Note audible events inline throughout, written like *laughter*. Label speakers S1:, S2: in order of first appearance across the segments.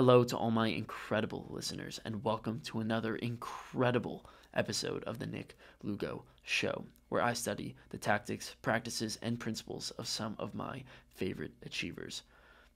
S1: Hello to all my incredible listeners, and welcome to another incredible episode of the Nick Lugo Show, where I study the tactics, practices, and principles of some of my favorite achievers.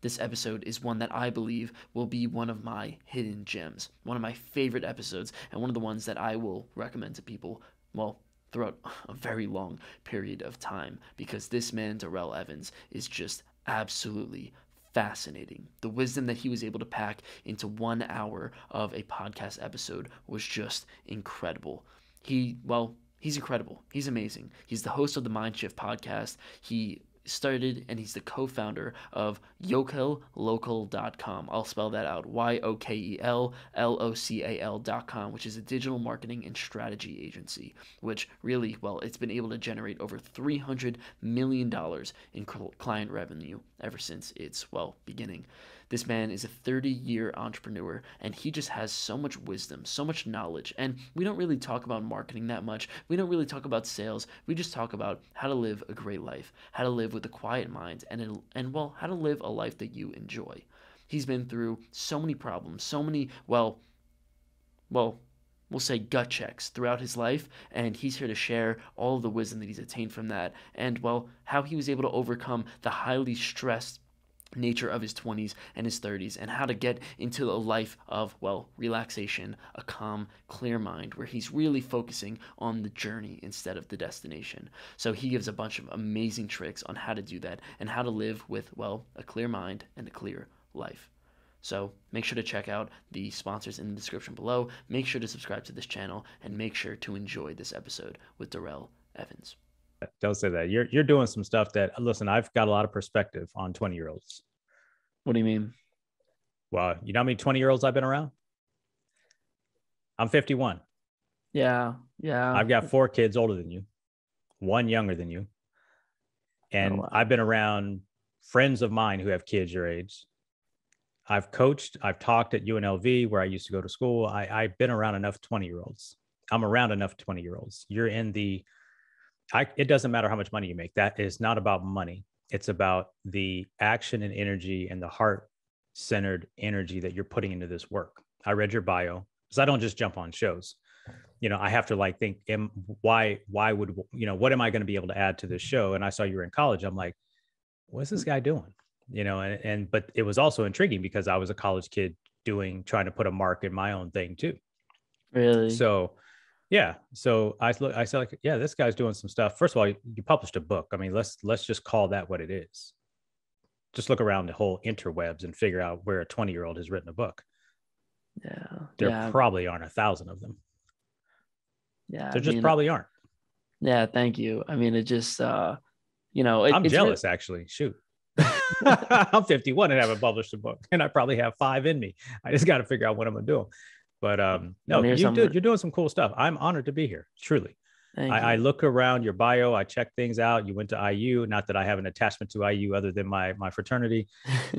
S1: This episode is one that I believe will be one of my hidden gems, one of my favorite episodes, and one of the ones that I will recommend to people, well, throughout a very long period of time, because this man, Darrell Evans, is just absolutely fascinating. The wisdom that he was able to pack into one hour of a podcast episode was just incredible. He, well, he's incredible. He's amazing. He's the host of the Mindshift podcast. He started and he's the co-founder of yokellocal.com. I'll spell that out. Y O K E L L O C A L.com, which is a digital marketing and strategy agency, which really, well, it's been able to generate over 300 million dollars in client revenue ever since its well beginning. This man is a 30 year entrepreneur and he just has so much wisdom, so much knowledge. And we don't really talk about marketing that much. We don't really talk about sales. We just talk about how to live a great life, how to live with a quiet mind, and, and well, how to live a life that you enjoy. He's been through so many problems, so many, well, well, we'll say gut checks throughout his life and he's here to share all the wisdom that he's attained from that and well how he was able to overcome the highly stressed nature of his 20s and his 30s and how to get into a life of well relaxation a calm clear mind where he's really focusing on the journey instead of the destination. So he gives a bunch of amazing tricks on how to do that and how to live with well a clear mind and a clear life. So make sure to check out the sponsors in the description below. Make sure to subscribe to this channel and make sure to enjoy this episode with darrell evans
S2: don't say that. You're you're doing some stuff that listen. I've got a lot of perspective on twenty year olds.
S1: What do you mean?
S2: Well, you know how many twenty year olds I've been around? I'm 51.
S1: Yeah, yeah.
S2: I've got four kids older than you, one younger than you, and oh, wow. I've been around friends of mine who have kids your age. I've coached. I've talked at UNLV where I used to go to school. I, I've been around enough 20 year olds. I'm around enough 20 year olds. You're in the I, it doesn't matter how much money you make. That is not about money. It's about the action and energy and the heart centered energy that you're putting into this work. I read your bio because I don't just jump on shows. You know, I have to like think, am, why, why would, you know, what am I going to be able to add to this show? And I saw you were in college. I'm like, what's this guy doing? You know, and, and, but it was also intriguing because I was a college kid doing, trying to put a mark in my own thing too.
S1: Really?
S2: So, yeah. So I look, I said like, yeah, this guy's doing some stuff. First of all, you published a book. I mean, let's let's just call that what it is. Just look around the whole interwebs and figure out where a 20 year old has written a book.
S1: Yeah.
S2: There
S1: yeah.
S2: probably aren't a thousand of them.
S1: Yeah.
S2: There just mean, probably aren't.
S1: Yeah, thank you. I mean, it just uh, you know, it,
S2: I'm jealous really- actually. Shoot. *laughs* I'm 51 and haven't published a book, and I probably have five in me. I just got to figure out what I'm gonna do. But um, no, you do, you're doing some cool stuff. I'm honored to be here. Truly. I, I, look around your bio. I check things out. You went to IU. Not that I have an attachment to IU other than my my fraternity.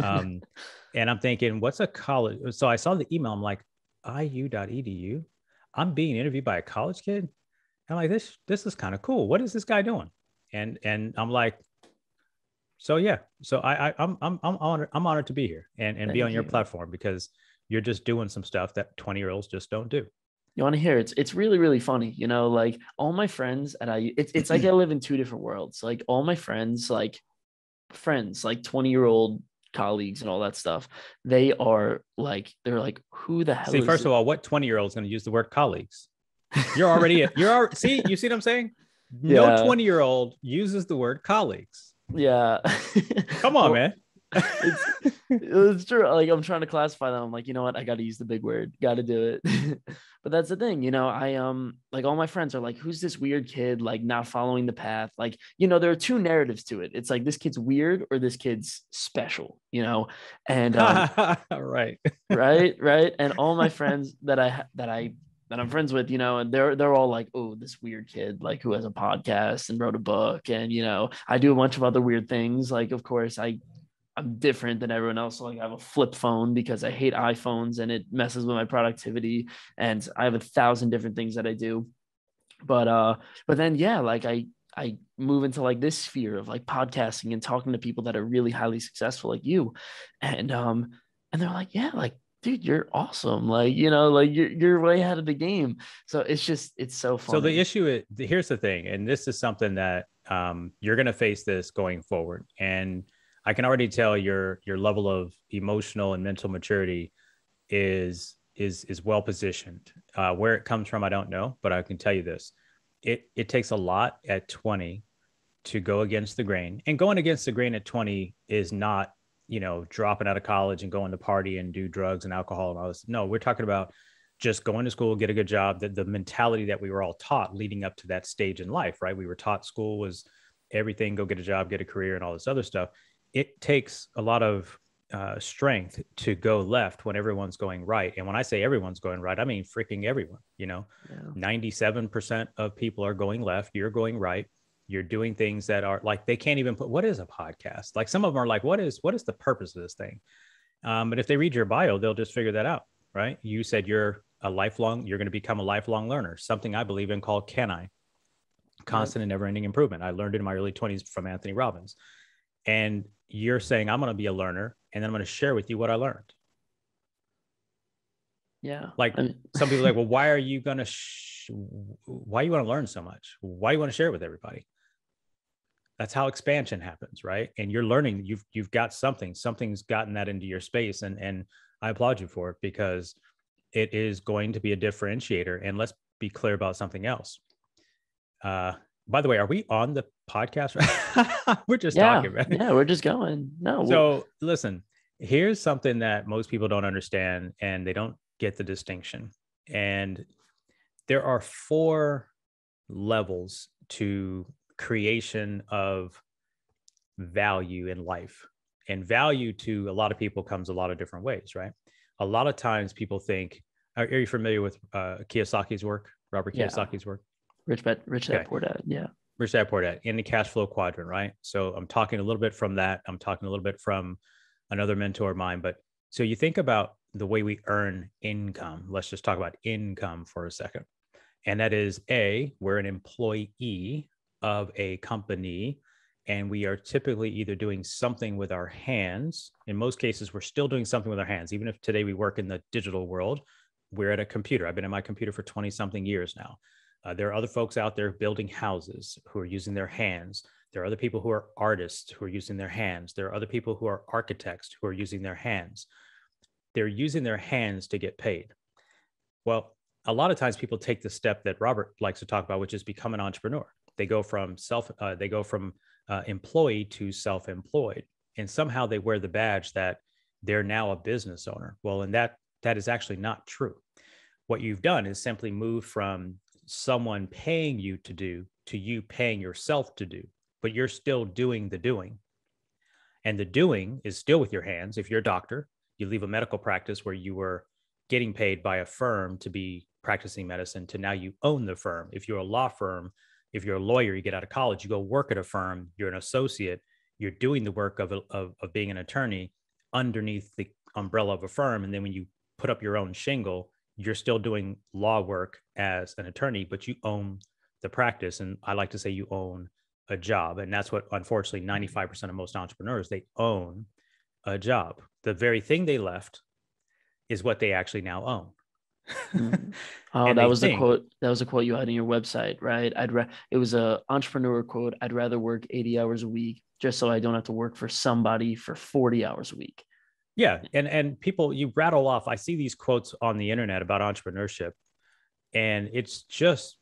S2: Um, *laughs* and I'm thinking, what's a college? So I saw the email. I'm like, IU.edu. I'm being interviewed by a college kid. I'm like, this this is kind of cool. What is this guy doing? And and I'm like, so yeah. So I, I I'm I'm I'm honored I'm honored to be here and and Thank be on your you. platform because you're just doing some stuff that 20 year olds just don't do.
S1: You want to hear it's it's really really funny you know like all my friends and i it's, it's like i *laughs* live in two different worlds like all my friends like friends like 20 year old colleagues and all that stuff they are like they're like who the hell
S2: see first of all what 20 year old is going to use the word colleagues? You're already you're already, see you see what i'm saying? Yeah. no 20 year old uses the word colleagues.
S1: Yeah.
S2: Come on *laughs* man
S1: it's, it's true. Like I'm trying to classify them. I'm like, you know what? I got to use the big word. Got to do it. *laughs* but that's the thing, you know. I um like all my friends are like, who's this weird kid? Like not following the path. Like you know, there are two narratives to it. It's like this kid's weird or this kid's special. You know, and um, *laughs*
S2: right,
S1: right, *laughs* right. And all my friends that I that I that I'm friends with, you know, and they're they're all like, oh, this weird kid, like who has a podcast and wrote a book, and you know, I do a bunch of other weird things. Like, of course, I I'm different than everyone else. So like I have a flip phone because I hate iPhones and it messes with my productivity. And I have a thousand different things that I do. But uh, but then yeah, like I I move into like this sphere of like podcasting and talking to people that are really highly successful like you. And um, and they're like, yeah, like dude, you're awesome. Like, you know, like you're you're way ahead of the game. So it's just it's so fun.
S2: So the issue is here's the thing, and this is something that um, you're going to face this going forward, and I can already tell your your level of emotional and mental maturity is is is well positioned. Uh, where it comes from, I don't know, but I can tell you this: it it takes a lot at 20 to go against the grain, and going against the grain at 20 is not you know dropping out of college and going to party and do drugs and alcohol and all this. No, we're talking about just going to school, get a good job. The, the mentality that we were all taught leading up to that stage in life, right? We were taught school was everything, go get a job, get a career, and all this other stuff it takes a lot of uh, strength to go left when everyone's going right. And when I say everyone's going right, I mean freaking everyone. You know, ninety-seven percent of people are going left. You're going right. You're doing things that are like they can't even put. What is a podcast? Like some of them are like, what is what is the purpose of this thing? Um, but if they read your bio, they'll just figure that out, right? You said you're a lifelong. You're going to become a lifelong learner. Something I believe in called CANI, constant and never-ending improvement. I learned it in my early twenties from Anthony Robbins, and you're saying i'm going to be a learner and then i'm going to share with you what i learned.
S1: Yeah.
S2: Like I mean, *laughs* some people are like well why are you going to sh- why you want to learn so much? Why do you want to share it with everybody? That's how expansion happens right? And you're learning you've you've got something something's gotten that into your space and and i applaud you for it because it is going to be a differentiator and let's be clear about something else. Uh by the way, are we on the podcast? *laughs* we're just
S1: yeah,
S2: talking, right?
S1: Yeah, we're just going. No.
S2: So listen, here's something that most people don't understand and they don't get the distinction. And there are four levels to creation of value in life. And value to a lot of people comes a lot of different ways, right? A lot of times people think, are, are you familiar with uh, Kiyosaki's work, Robert Kiyosaki's yeah. work?
S1: Rich Dad, Rich Dad, okay. Poor Dad. Yeah.
S2: Rich Dad, Poor Dad in the cash flow quadrant, right? So I'm talking a little bit from that. I'm talking a little bit from another mentor of mine. But so you think about the way we earn income. Let's just talk about income for a second. And that is A, we're an employee of a company and we are typically either doing something with our hands. In most cases, we're still doing something with our hands. Even if today we work in the digital world, we're at a computer. I've been at my computer for 20 something years now. Uh, there are other folks out there building houses who are using their hands. There are other people who are artists who are using their hands. There are other people who are architects who are using their hands. They're using their hands to get paid. Well, a lot of times people take the step that Robert likes to talk about, which is become an entrepreneur. They go from self, uh, they go from uh, employee to self-employed, and somehow they wear the badge that they're now a business owner. Well, and that that is actually not true. What you've done is simply move from someone paying you to do to you paying yourself to do, but you're still doing the doing. And the doing is still with your hands. If you're a doctor, you leave a medical practice where you were getting paid by a firm to be practicing medicine to now you own the firm. If you're a law firm, if you're a lawyer, you get out of college, you go work at a firm, you're an associate, you're doing the work of, of, of being an attorney underneath the umbrella of a firm. And then when you put up your own shingle, you're still doing law work as an attorney, but you own the practice. And I like to say you own a job. And that's what, unfortunately, 95% mm-hmm. of most entrepreneurs, they own a job. The very thing they left is what they actually now own.
S1: mm-hmm. *laughs* Oh, that was think, a quote. That was a quote you had in your website, right? I'd ra- it was a entrepreneur quote. I'd rather work 80 hours a week just so I don't have to work for somebody for 40 hours a week.
S2: Yeah, and and people you rattle off. I see these quotes on the internet about entrepreneurship, and it's just.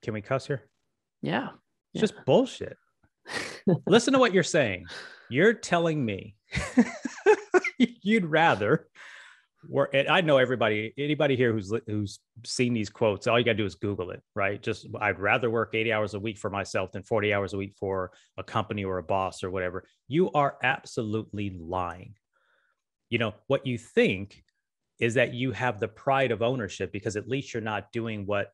S2: Can we cuss here?
S1: Yeah,
S2: it's yeah. just bullshit. *laughs* Listen to what you're saying. You're telling me *laughs* you'd rather work. I know everybody, anybody here who's who's seen these quotes. All you got to do is Google it, right? Just I'd rather work 80 hours a week for myself than 40 hours a week for a company or a boss or whatever. You are absolutely lying you know what you think is that you have the pride of ownership because at least you're not doing what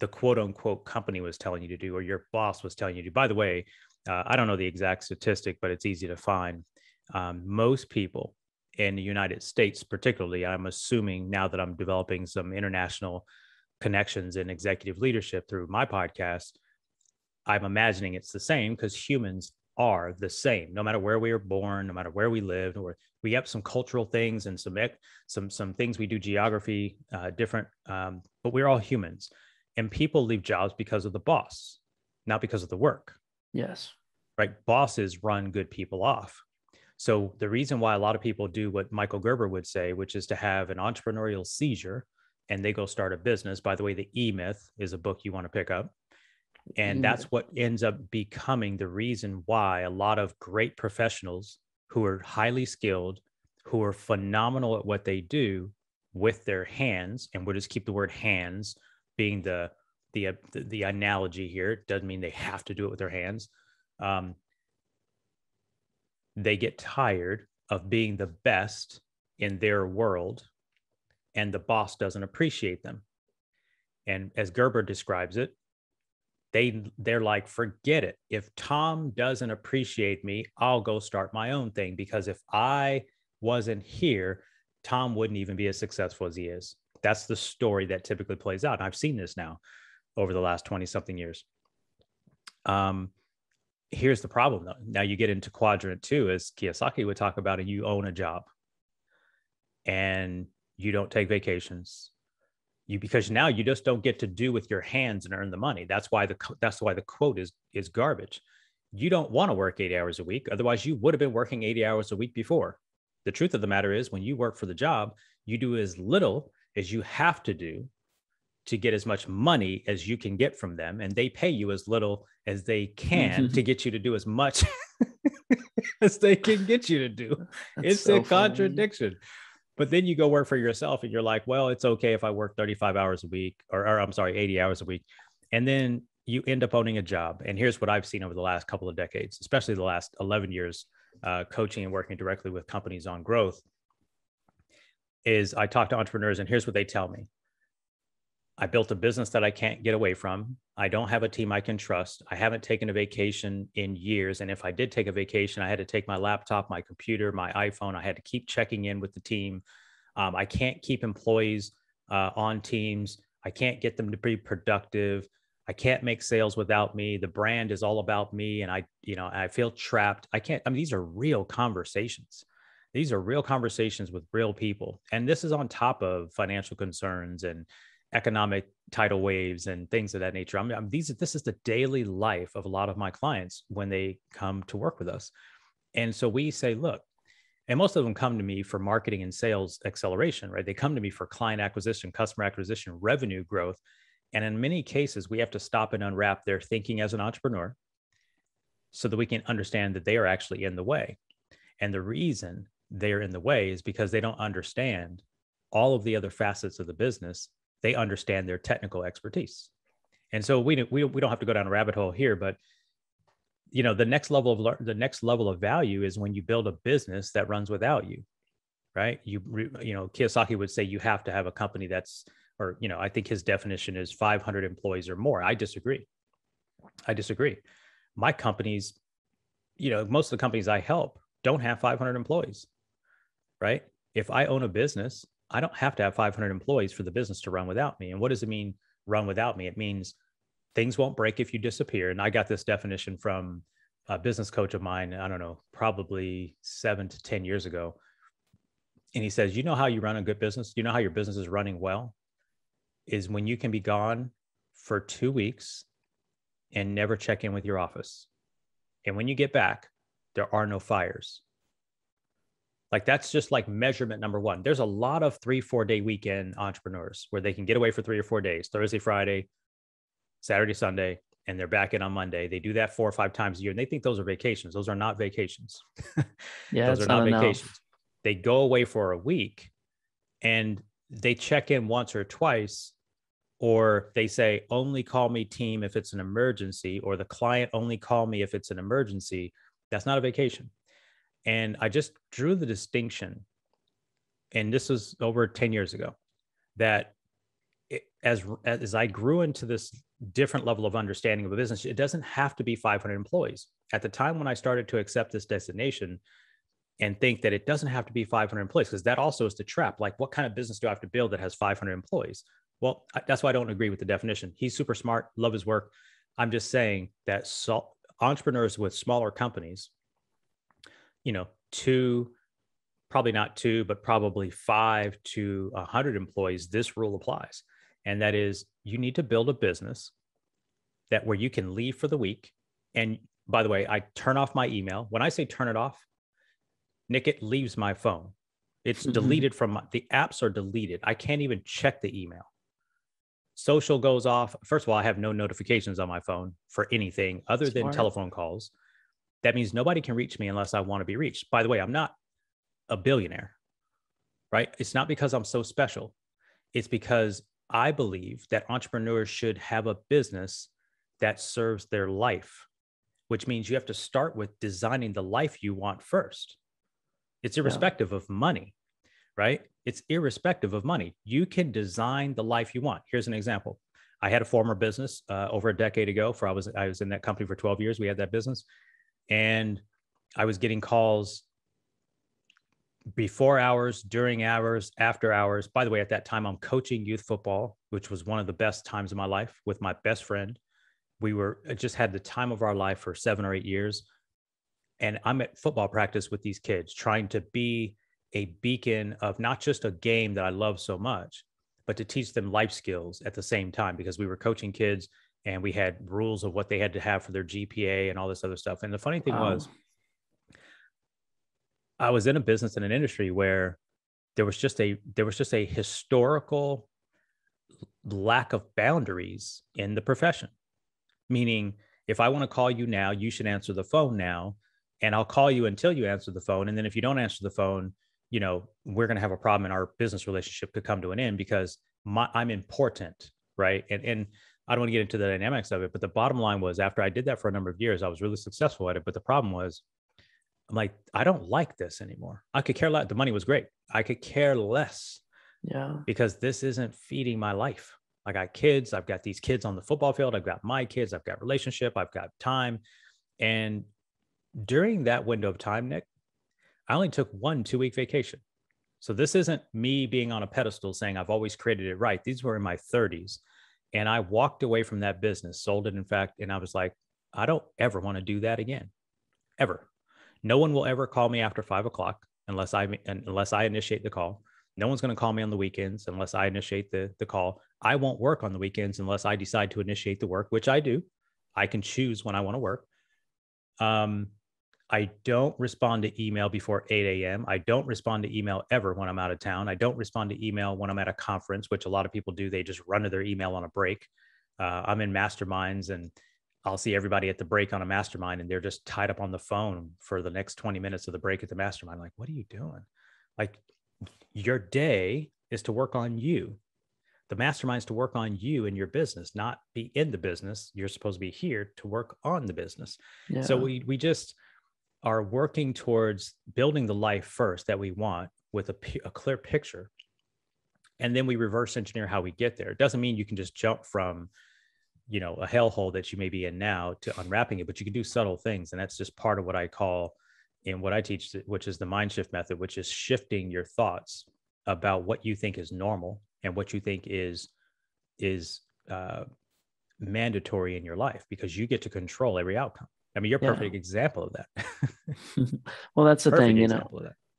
S2: the quote unquote company was telling you to do or your boss was telling you to do. By the way uh, i don't know the exact statistic but it's easy to find. Um, most people in the united states particularly i'm assuming now that i'm developing some international connections in executive leadership through my podcast i'm imagining it's the same because humans are the same, no matter where we are born, no matter where we live, or we have some cultural things and some some some things we do geography uh, different, um, but we're all humans, and people leave jobs because of the boss, not because of the work.
S1: Yes.
S2: Right. Bosses run good people off. So the reason why a lot of people do what Michael Gerber would say, which is to have an entrepreneurial seizure, and they go start a business. By the way, the E Myth is a book you want to pick up. And that's what ends up becoming the reason why a lot of great professionals who are highly skilled, who are phenomenal at what they do with their hands, and we'll just keep the word hands being the the the, the analogy here. It doesn't mean they have to do it with their hands. Um, they get tired of being the best in their world, and the boss doesn't appreciate them. And as Gerber describes it, they they're like forget it. If tom doesn't appreciate me i'll go start my own thing. Because if i wasn't here tom wouldn't even be as successful as he is. That's the story that typically plays out and i've seen this now over the last 20 something years. Um here's the problem though. Now you get into quadrant two as kiyosaki would talk about and you own a job and you don't take vacations you because now you just don't get to do with your hands and earn the money. That's why the that's why the quote is is garbage. You don't want to work 80 hours a week otherwise you would have been working 80 hours a week before. The truth of the matter is when you work for the job you do as little as you have to do to get as much money as you can get from them and they pay you as little as they can *laughs* to get you to do as much *laughs* as they can get you to do. That's it's so a contradiction. funny. But then you go work for yourself and you're like, well, it's okay if I work 35 hours a week or, or I'm sorry, 80 hours a week. And then you end up owning a job. And here's what I've seen over the last couple of decades, especially the last 11 years, uh, coaching and working directly with companies on growth. Is I talk to entrepreneurs and here's what they tell me I built a business that I can't get away from. I don't have a team I can trust. I haven't taken a vacation in years. And if I did take a vacation, I had to take my laptop, my computer, my iPhone. I had to keep checking in with the team. Um, I can't keep employees uh, on teams. I can't get them to be productive. I can't make sales without me. The brand is all about me. And I, you know, I feel trapped. I can't, I mean, these are real conversations. These are real conversations with real people. And this is on top of financial concerns and, economic tidal waves and things of that nature. I mean, I'm, these this is the daily life of a lot of my clients when they come to work with us. And so we say, look, and most of them come to me for marketing and sales acceleration, right? They come to me for client acquisition, customer acquisition, revenue growth. And in many cases, we have to stop and unwrap their thinking as an entrepreneur so that we can understand that they are actually in the way. And the reason they're in the way is because they don't understand all of the other facets of the business they understand their technical expertise. And so we, we, we don't have to go down a rabbit hole here, but you know, the next level of the next level of value is when you build a business that runs without you, right? You, you know, Kiyosaki would say you have to have a company that's, or, you know, I think his definition is 500 employees or more. I disagree. I disagree. My companies, you know, most of the companies I help don't have 500 employees, right? If I own a business I don't have to have 500 employees for the business to run without me. And what does it mean, run without me? It means things won't break if you disappear. And I got this definition from a business coach of mine, I don't know, probably seven to 10 years ago. And he says, You know how you run a good business? You know how your business is running well? Is when you can be gone for two weeks and never check in with your office. And when you get back, there are no fires. Like that's just like measurement number one. There's a lot of three, four day weekend entrepreneurs where they can get away for three or four days, Thursday, Friday, Saturday, Sunday, and they're back in on Monday. They do that four or five times a year and they think those are vacations. Those are not vacations. *laughs*
S1: Yeah,
S2: those are not, not vacations. They go away for a week and they check in once or twice, or they say, only call me team if it's an emergency, or the client only call me if it's an emergency. That's not a vacation. And I just drew the distinction, and this was over 10 years ago, that it, as, as I grew into this different level of understanding of a business, it doesn't have to be 500 employees. At the time when I started to accept this designation and think that it doesn't have to be 500 employees, because that also is the trap. Like, what kind of business do I have to build that has 500 employees? Well, that's why I don't agree with the definition. He's super smart, love his work. I'm just saying that so, entrepreneurs with smaller companies, you know, two, probably not two, but probably five to a hundred employees, this rule applies. And that is you need to build a business that where you can leave for the week. And by the way, I turn off my email. When I say turn it off, Nick, it leaves my phone. It's mm-hmm. deleted from my, the apps are deleted. I can't even check the email. Social goes off. First of all, I have no notifications on my phone for anything other Smart. than telephone calls. That means nobody can reach me unless I want to be reached. By the way, I'm not a billionaire, right? It's not because I'm so special. It's because I believe that entrepreneurs should have a business that serves their life, which means you have to start with designing the life you want first. It's irrespective yeah. of money, right? It's irrespective of money. You can design the life you want. Here's an example. I had a former business uh, over a decade ago. For I was I was in that company for 12 years. We had that business, and I was getting calls before hours, during hours, after hours. By the way, at that time, I'm coaching youth football, which was one of the best times of my life with my best friend. We were just had the time of our life for seven or eight years. And I'm at football practice with these kids, trying to be a beacon of not just a game that I love so much, but to teach them life skills at the same time because we were coaching kids and we had rules of what they had to have for their GPA and all this other stuff. And the funny thing wow. was, I was in a business in an industry where there was just a there was just a historical lack of boundaries in the profession. Meaning, if I want to call you now, you should answer the phone now, and I'll call you until you answer the phone. And then if you don't answer the phone, you know, we're going to have a problem, and our business relationship could come to an end because my, I'm important, right? And and I don't want to get into the dynamics of it, but the bottom line was after I did that for a number of years, I was really successful at it. But the problem was I'm like, I don't like this anymore. I could care less. The money was great. I could care less.
S1: Yeah.
S2: Because this isn't feeding my life. I got kids. I've got these kids on the football field. I've got my kids. I've got relationship. I've got time. And during that window of time, Nick, I only took one two week vacation. So this isn't me being on a pedestal saying I've always created it right. These were in my 30s. And I walked away from that business, sold it, in fact. And I was like, I don't ever want to do that again, ever. No one will ever call me after five o'clock unless I unless I initiate the call. No one's going to call me on the weekends unless I initiate the the call. I won't work on the weekends unless I decide to initiate the work, which I do. I can choose when I want to work. Um, I don't respond to email before 8 a.m. I don't respond to email ever when I'm out of town. I don't respond to email when I'm at a conference, which a lot of people do. They just run to their email on a break. Uh, I'm in masterminds and I'll see everybody at the break on a mastermind and they're just tied up on the phone for the next 20 minutes of the break at the mastermind. Like, what are you doing? Like, your day is to work on you. The mastermind is to work on you and your business, not be in the business. You're supposed to be here to work on the business. Yeah. So we we just are working towards building the life first that we want with a, a clear picture. And then we reverse engineer how we get there. It doesn't mean you can just jump from you know a hellhole that you may be in now to unwrapping it but you can do subtle things and that's just part of what i call in what i teach which is the mind shift method which is shifting your thoughts about what you think is normal and what you think is is uh, mandatory in your life because you get to control every outcome i mean you're a perfect yeah. example of that *laughs* *laughs*
S1: well that's the perfect thing you know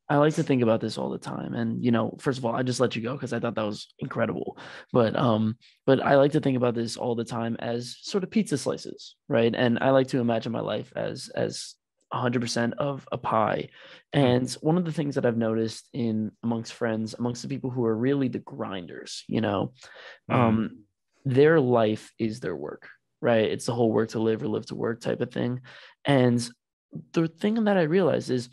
S1: I like to think about this all the time. And, you know, first of all, I just let you go because I thought that was incredible. But um, but I like to think about this all the time as sort of pizza slices, right? And I like to imagine my life as as 100% of a pie. And mm-hmm. one of the things that I've noticed in amongst friends, amongst the people who are really the grinders, you know, mm. um, their life is their work, right? It's the whole work to live or live to work type of thing. And the thing that I realize is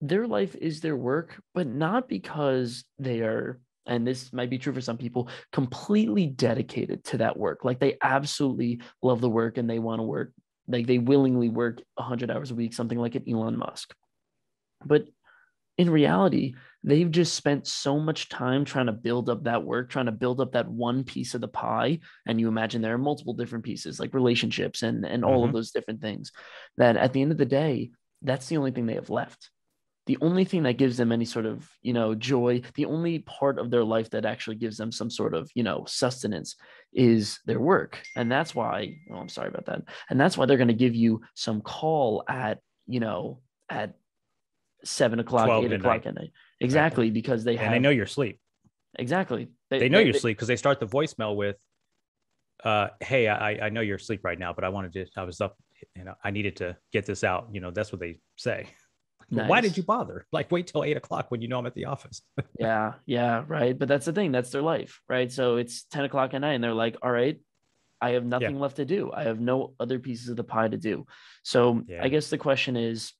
S1: their life is their work, but not because they are, and this might be true for some people, completely dedicated to that work. Like they absolutely love the work and they want to work, like they willingly work 100 hours a week, something like an Elon Musk. But in reality, they've just spent so much time trying to build up that work, trying to build up that one piece of the pie. And you imagine there are multiple different pieces, like relationships and, and all mm-hmm. of those different things, that at the end of the day, that's the only thing they have left the only thing that gives them any sort of you know joy the only part of their life that actually gives them some sort of you know sustenance is their work and that's why oh i'm sorry about that and that's why they're going to give you some call at you know at seven o'clock eight midnight. o'clock at night exactly because they have
S2: and they know your sleep
S1: exactly
S2: they, they know they, your sleep because they start the voicemail with uh hey i i know you're asleep right now but i wanted to i was up you know i needed to get this out you know that's what they say Nice. Why did you bother? Like, wait till eight o'clock when you know I'm at the office. *laughs*
S1: yeah, yeah, right. But that's the thing. That's their life, right? So it's 10 o'clock at night, and they're like, all right, I have nothing yeah. left to do. I have no other pieces of the pie to do. So yeah. I guess the question is,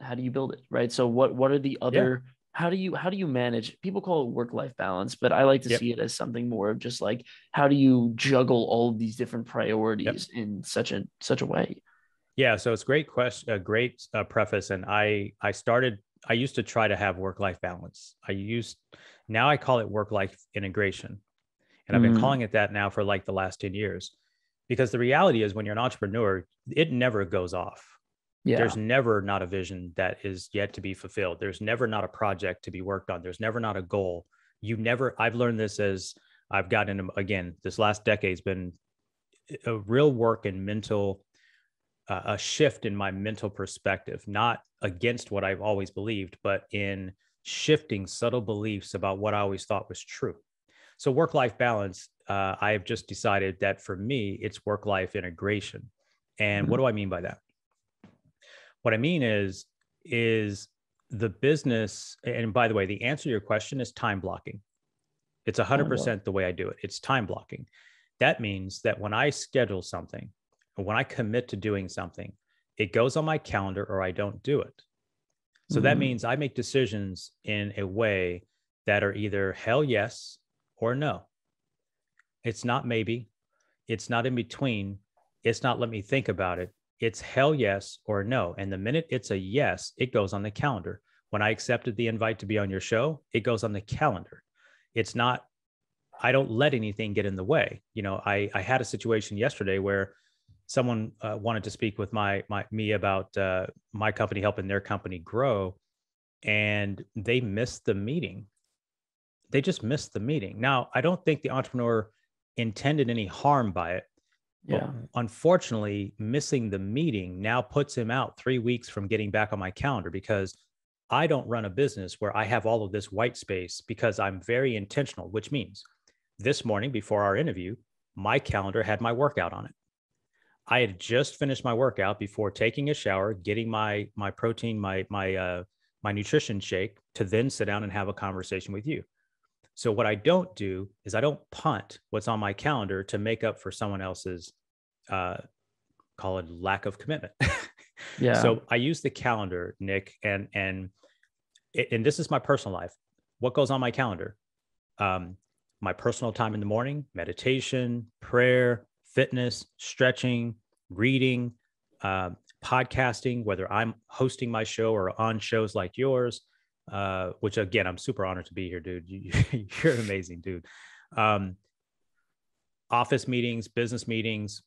S1: how do you build it, right? So what what are the other yeah. how do you how do you manage people call it work life balance but i like to yep. see it as something more of just like how do you juggle all of these different priorities yep. in such a such a way
S2: yeah, so it's great question, a great uh, preface, and I I started. I used to try to have work life balance. I used now I call it work life integration, and I've been mm. calling it that now for like the last ten years, because the reality is when you're an entrepreneur, it never goes off. Yeah. There's never not a vision that is yet to be fulfilled. There's never not a project to be worked on. There's never not a goal. You never. I've learned this as I've gotten again. This last decade's been a real work in mental a shift in my mental perspective, not against what I've always believed, but in shifting subtle beliefs about what I always thought was true. So, work life balance, uh, I have just decided that for me, it's work life integration. And mm-hmm. what do I mean by that? What I mean is, is the business, and by the way, the answer to your question is time blocking. It's 100% the way I do it. It's time blocking. That means that when I schedule something, when I commit to doing something, it goes on my calendar or I don't do it. So mm-hmm. that means I make decisions in a way that are either hell yes or no. It's not maybe, it's not in between, it's not let me think about it. It's hell yes or no. And the minute it's a yes, it goes on the calendar. When I accepted the invite to be on your show, it goes on the calendar. It's not, I don't let anything get in the way. You know, I, I had a situation yesterday where someone uh, wanted to speak with my my me about uh, my company helping their company grow, and they missed the meeting. They just missed the meeting. Now, I don't think the entrepreneur intended any harm by it. Yeah. unfortunately, missing the meeting now puts him out three weeks from getting back on my calendar because I don't run a business where I have all of this white space because I'm very intentional, which means this morning before our interview, my calendar had my workout on it. I had just finished my workout before taking a shower, getting my my protein, my my uh, my nutrition shake to then sit down and have a conversation with you. So what I don't do is I don't punt what's on my calendar to make up for someone else's uh, call it lack of commitment. *laughs* yeah. So I use the calendar, Nick, and and and this is my personal life. What goes on my calendar? Um, my personal time in the morning, meditation, prayer, fitness, stretching, reading, uh, podcasting, whether I'm hosting my show or on shows like yours, uh, which again, I'm super honored to be here, dude. *laughs* You, are amazing dude. Um, office meetings, business meetings,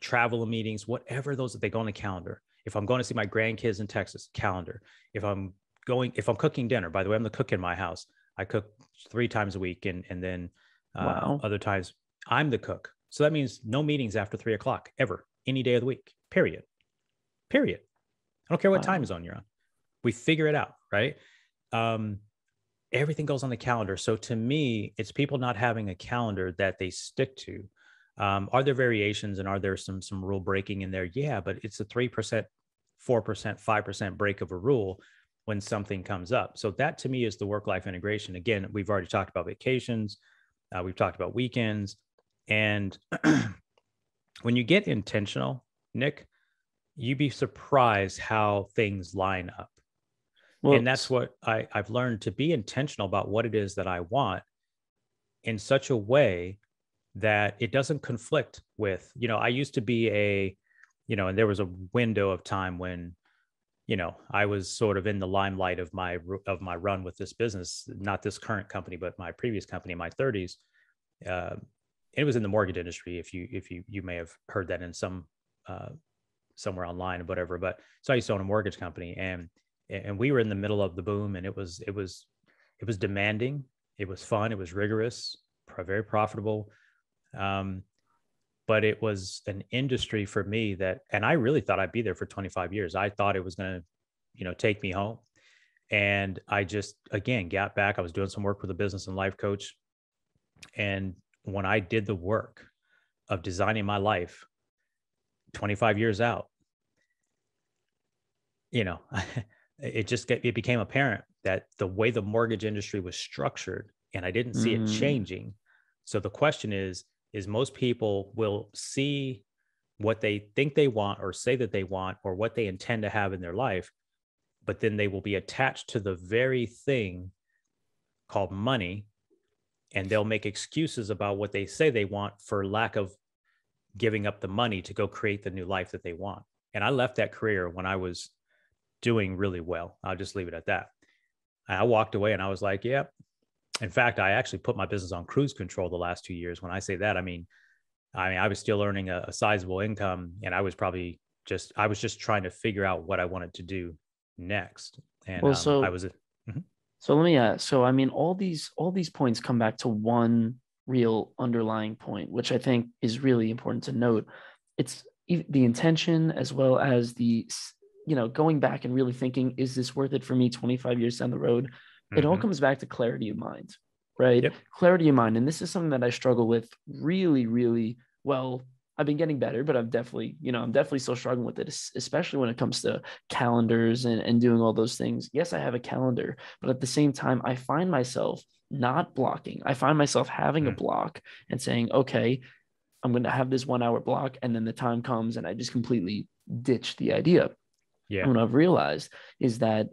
S2: travel meetings, whatever those that they go on the calendar. If I'm going to see my grandkids in Texas, calendar. If I'm going, if I'm cooking dinner, by the way, I'm the cook in my house. I cook three times a week, and and then uh, wow. other times I'm the cook. So that means no meetings after three o'clock ever, any day of the week, period. Period. I don't care what wow. time zone you're on. We figure it out, right? Um, everything goes on the calendar. So to me, it's people not having a calendar that they stick to. Um, are there variations and are there some some rule breaking in there? Yeah, but it's a three percent, four percent, five percent break of a rule when something comes up. So that to me is the work life integration. Again, we've already talked about vacations, uh, we've talked about weekends. And *clears throat* when you get intentional, Nick, you'd be surprised how things line up. Well, and that's what I, I've learned to be intentional about what it is that I want in such a way that it doesn't conflict with, you know, I used to be a, you know, and there was a window of time when, you know, I was sort of in the limelight of my of my run with this business, not this current company, but my previous company in my 30s. Uh, it was in the mortgage industry. If you if you you may have heard that in some uh, somewhere online or whatever. But so I used to own a mortgage company, and and we were in the middle of the boom and it was it was it was demanding it was fun it was rigorous very profitable um, but it was an industry for me that and i really thought i'd be there for 25 years. I thought it was going to you know take me home. And i just again got back. I was doing some work with a business and life coach. And when i did the work of designing my life 25 years out you know *laughs* it just get, it became apparent that the way the mortgage industry was structured and i didn't see mm. it changing. So the question is is most people will see what they think they want or say that they want or what they intend to have in their life but then they will be attached to the very thing called money and they'll make excuses about what they say they want for lack of giving up the money to go create the new life that they want. And i left that career when i was doing really well. I'll just leave it at that. I walked away and i was like yep in fact, I actually put my business on cruise control the last two years. When I say that, I mean, I mean, I was still earning a, a sizable income and I was probably just, I was just trying to figure out what I wanted to do next. And well, um, so I was,
S1: mm-hmm. so let me ask, so, I mean, all these, all these points come back to one real underlying point, which I think is really important to note. It's the intention as well as the, you know, going back and really thinking, is this worth it for me 25 years down the road? Mm-hmm. it all mm-hmm. comes back to clarity of mind, right? Yep. Clarity of mind. And this is something that I struggle with really, really well. I've been getting better, but I'm definitely, you know, I'm definitely still struggling with it, especially when it comes to calendars and, and doing all those things. Yes, I have a calendar, but at the same time, I find myself not blocking. I find myself having mm-hmm. a mm. block and saying, okay, I'm going to have this one hour block. And then the time comes and I just completely ditch the idea. Yeah. And what I've realized is that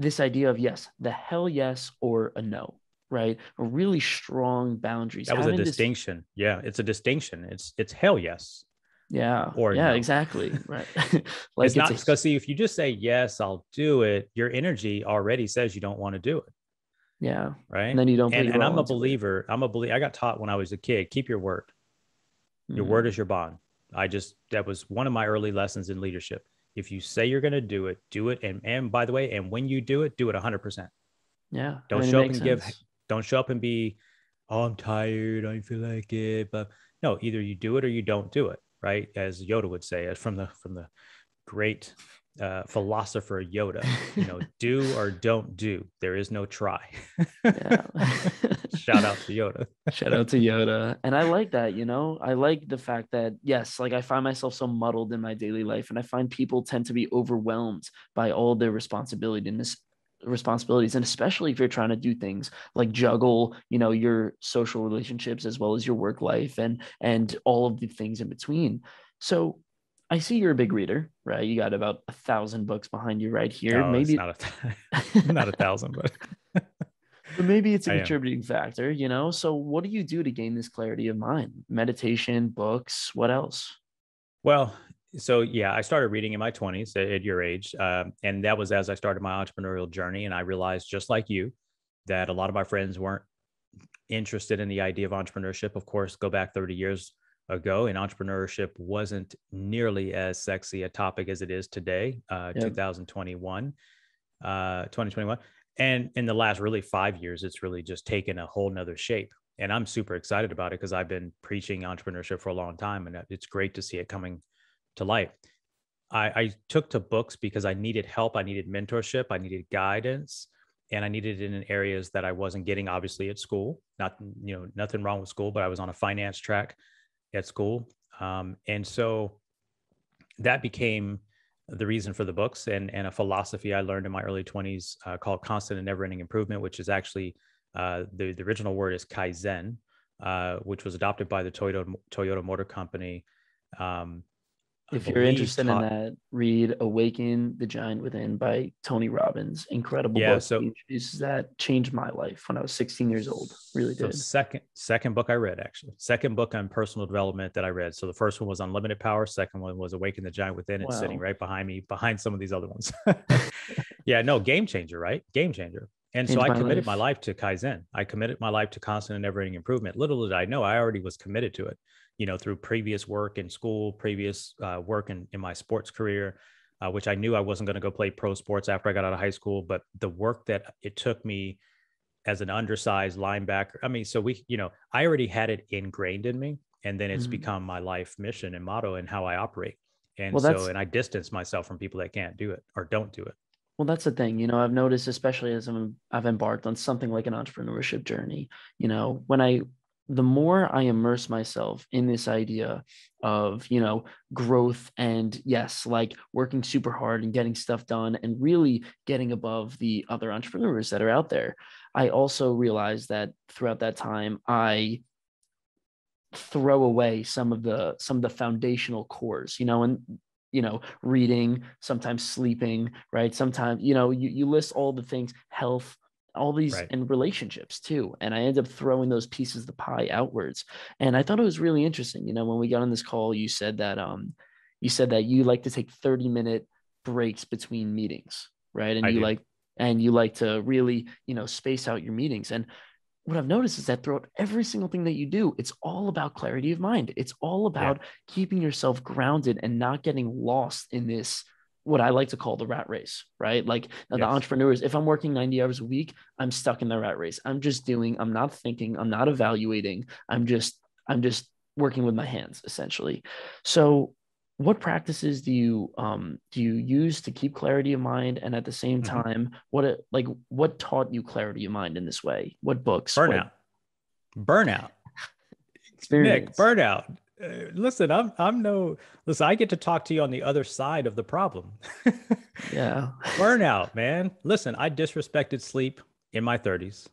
S1: this idea of yes, the hell yes or a no, right? A really strong boundaries.
S2: That was a distinction. This... yeah, it's a distinction. It's it's hell yes.
S1: Yeah. Or yeah, no. exactly. *laughs* Right. *laughs*
S2: like it's, it's not because a... see, if you just say yes, I'll do it, your energy already says you don't want to do it.
S1: Yeah.
S2: Right.
S1: And then you don't.
S2: And, and I'm a believer. I'm a believer. I got taught when I was a kid, keep your word. Your mm-hmm. word is your bond. I just that was one of my early lessons in leadership. If you say you're going to do it, do it. And and by the way, and when you do it, do it 100%.
S1: Yeah.
S2: Don't I mean, show up and sense. give. Don't show up and be, oh, I'm tired. I feel like it. But no, either you do it or you don't do it. Right, as Yoda would say, as from the from the great uh, philosopher Yoda. You know, *laughs* do or don't do. There is no try. *laughs* *laughs* Shout out to Yoda. *laughs*
S1: Shout out to Yoda. And I like that, you know, I like the fact that, yes, like I find myself so muddled in my daily life. And I find people tend to be overwhelmed by all their responsibility in this responsibilities and especially if you're trying to do things like juggle you know your social relationships as well as your work life and and all of the things in between so I see you're a big reader, right? You got about a thousand books behind you right here.
S2: Oh, no, maybe not a, *laughs* not a thousand, but *laughs*
S1: but maybe it's a contributing factor, you know. So, what do you do to gain this clarity of mind? Meditation, books, what else?
S2: Well, so yeah, I started reading in my 20s at, your age, um, and that was as I started my entrepreneurial journey, and I realized, just like you, that a lot of my friends weren't interested in the idea of entrepreneurship. Of course, go back 30 years ago and entrepreneurship wasn't nearly as sexy a topic as it is today uh, yep. 2021 uh, 2021 and in the last really five years it's really just taken a whole nother shape and i'm super excited about it because i've been preaching entrepreneurship for a long time and it's great to see it coming to life I, I took to books because i needed help i needed mentorship i needed guidance and I needed it in areas that I wasn't getting obviously at school. Not you know nothing wrong with school, but I was on a finance track at school. Um, and so that became the reason for the books and, and a philosophy I learned in my early 20s uh, called constant and never ending improvement, which is actually uh, the, the original word is Kaizen, uh, which was adopted by the Toyota, Toyota Motor Company um,
S1: if you're interested in that, read "Awaken the Giant Within" by Tony Robbins. Incredible yeah, book. So is that changed my life when I was 16 years old. Really so did.
S2: Second, second book I read actually. Second book on personal development that I read. So the first one was Unlimited Power. Second one was Awaken the Giant Within. It's wow. sitting right behind me, behind some of these other ones. *laughs* *laughs* yeah, no, game changer, right? Game changer. And so I my committed life. my life to Kaizen. I committed my life to constant and never ending improvement. Little did I know, I already was committed to it you know, through previous work in school, previous uh, work in, in my sports career. uh, which I knew I wasn't going to go play pro sports after I got out of high school. But the work that it took me as an undersized linebacker, I mean, so we, you know, I already had it ingrained in me, and then it's mm-hmm. become my life mission and motto and how I operate. And well, so, and I distance myself from people that can't do it or don't do it.
S1: Well, that's the thing, you know, I've noticed, especially as I'm, I've embarked on something like an entrepreneurship journey, you know, when I the more I immerse myself in this idea of, you know, growth and yes, like working super hard and getting stuff done and really getting above the other entrepreneurs that are out there, I also realize that throughout that time, I throw away some of the some of the foundational cores you know and you know reading sometimes sleeping right? Sometimes you know you, you list all the things health all these right. and relationships too and i end up throwing those pieces of the pie outwards and i thought it was really interesting you know when we got on this call you said that um you said that you like to take 30 minute breaks between meetings right and I you do. like and you like to really you know space out your meetings and what I've noticed is that throughout every single thing that you do, it's all about clarity of mind. It's all about yeah. keeping yourself grounded and not getting lost in this what I like to call the rat race, right? Like yes. the entrepreneurs, if I'm working 90 hours a week, I'm stuck in the rat race. I'm just doing, I'm not thinking, I'm not evaluating. I'm just, I'm just working with my hands essentially. So what practices do you um do you use to keep clarity of mind and at the same mm-hmm. time what it, like what taught you clarity of mind in this way what books
S2: burnout what... burnout *laughs* experience Nick, burnout uh, listen, I'm I'm no listen. I get to talk to you on the other side of the problem. *laughs*
S1: yeah,
S2: burnout, man. Listen, I disrespected sleep in my 30s.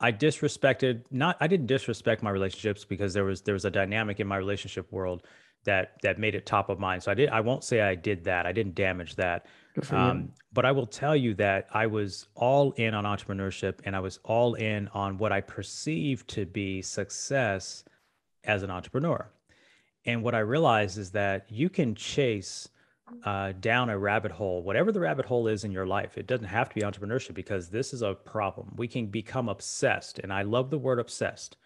S2: I disrespected not. I didn't disrespect my relationships because there was there was a dynamic in my relationship world that that made it top of mind. So I did. I won't say I did that. I didn't damage that. Um, but I will tell you that I was all in on entrepreneurship and I was all in on what I perceived to be success as an entrepreneur. And what I realized is that you can chase uh, down a rabbit hole, whatever the rabbit hole is in your life. It doesn't have to be entrepreneurship because this is a problem. We can become obsessed. And I love the word obsessed.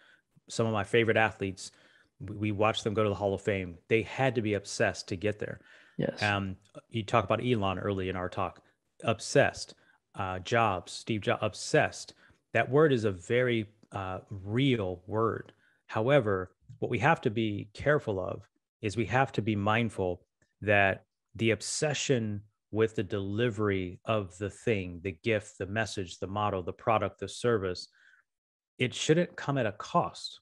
S2: Some of my favorite athletes, we watch them go to the Hall of Fame. They had to be obsessed to get there.
S1: Yes.
S2: Um, you talk about Elon early in our talk. Obsessed. Uh, Jobs, Steve Jobs, obsessed. That word is a very uh, real word. However, what we have to be careful of is we have to be mindful that the obsession with the delivery of the thing, the gift, the message, the model, the product, the service, it shouldn't come at a cost.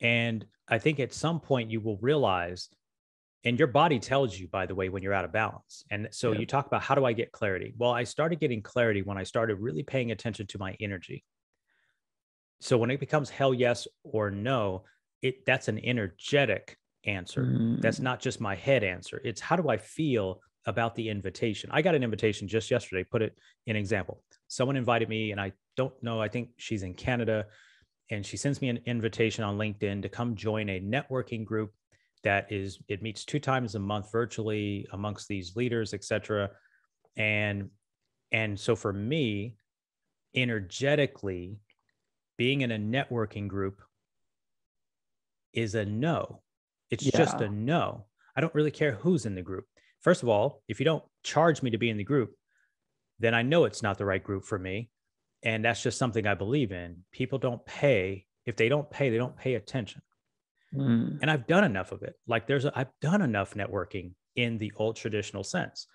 S2: And I think at some point you will realize, and your body tells you, by the way, when you're out of balance. And so yeah. you talk about how do I get clarity? Well, I started getting clarity when I started really paying attention to my energy. So when it becomes hell yes or no, it that's an energetic answer. Mm. That's not just my head answer. It's how do I feel about the invitation? I got an invitation just yesterday. Put it in example. Someone invited me, and I don't know. I think she's in Canada, and she sends me an invitation on LinkedIn to come join a networking group that is it meets two times a month virtually amongst these leaders, etc. And and so for me, energetically, being in a networking group is a no. It's yeah. just a no. I don't really care who's in the group. First of all, if you don't charge me to be in the group, then I know it's not the right group for me. And that's just something I believe in. People don't pay. If they don't pay, they don't pay attention. Mm. And I've done enough of it. Like there's, a, I've done enough networking in the old traditional sense.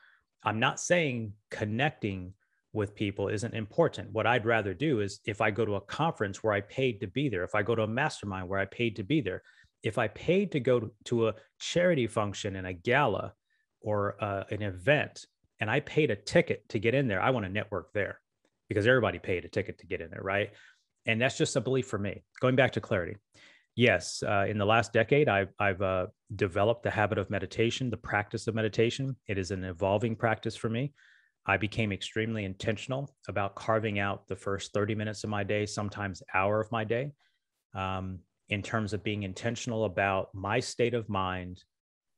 S2: I'm not saying connecting with people isn't important. What I'd rather do is if I go to a conference where I paid to be there, if I go to a mastermind where I paid to be there, if I paid to go to a charity function and a gala or uh, an event and I paid a ticket to get in there, I want to network there because everybody paid a ticket to get in there, right? And that's just a belief for me. Going back to clarity. Yes, uh, in the last decade, I've, I've uh, developed the habit of meditation, the practice of meditation. It is an evolving practice for me. I became extremely intentional about carving out the first 30 minutes of my day, sometimes hour of my day, um, in terms of being intentional about my state of mind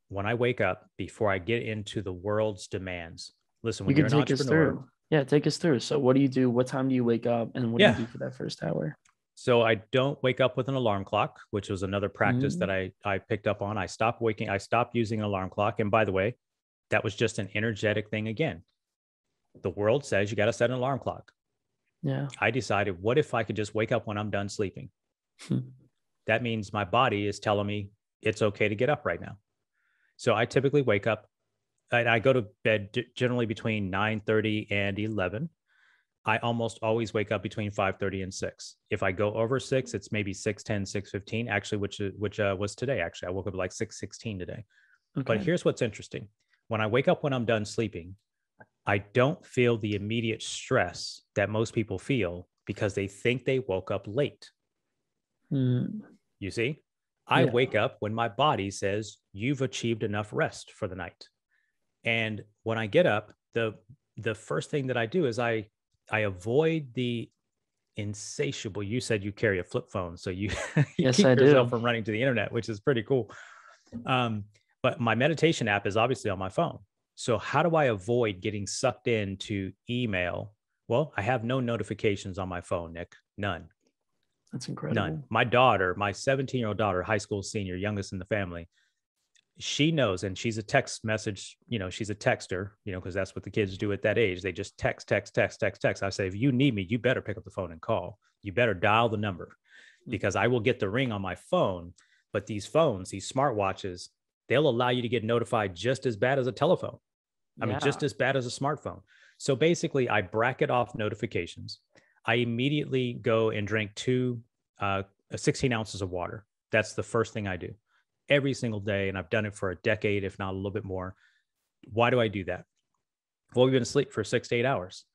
S2: when I wake up before I get into the world's demands. Listen, when you can take us
S1: through. Yeah, take us through. So, what do you do? What time do you wake up, and what yeah. do you do for that first hour?
S2: So I don't wake up with an alarm clock, which was another practice mm-hmm. that I I picked up on. I stopped waking. I stopped using an alarm clock. And by the way, That was just an energetic thing again. The world says you got to set an alarm clock.
S1: Yeah.
S2: I decided, what if I could just wake up when I'm done sleeping? Hmm. that means my body is telling me it's okay to get up right now. So I typically wake up. I, I go to bed generally between 9 30 and 11. I almost always wake up between 5:30 and 6. If I go over 6, it's maybe 6:10, 6:15 actually which which uh, was today actually. I woke up like 6:16 today. Okay. But here's what's interesting. When I wake up when I'm done sleeping, I don't feel the immediate stress that most people feel because they think they woke up late.
S1: Mm.
S2: You see? I yeah. wake up when my body says you've achieved enough rest for the night. And when I get up, the the first thing that I do is I I avoid the insatiable. You said you carry a flip phone, so you, *laughs* you
S1: yes,
S2: keep
S1: I
S2: yourself
S1: do.
S2: from running to the internet, which is pretty cool. Um, but my meditation app is obviously on my phone. So how do I avoid getting sucked into email? Well, I have no notifications on my phone, Nick. None.
S1: That's incredible.
S2: None. My daughter, my 17 year old daughter, high school senior, youngest in the family, she knows and she's a text message you know she's a texter you know because that's what the kids do at that age they just text text text text text i say if you need me you better pick up the phone and call you better dial the number hmm. because i will get the ring on my phone but these phones these smartwatches they'll allow you to get notified just as bad as a telephone i yeah. mean just as bad as a smartphone so basically i bracket off notifications i immediately go and drink two uh, 16 ounces of water that's the first thing i do every single day, and I've done it for a decade, if not a little bit more. Why do I do that? Well, we've been asleep for six to eight hours,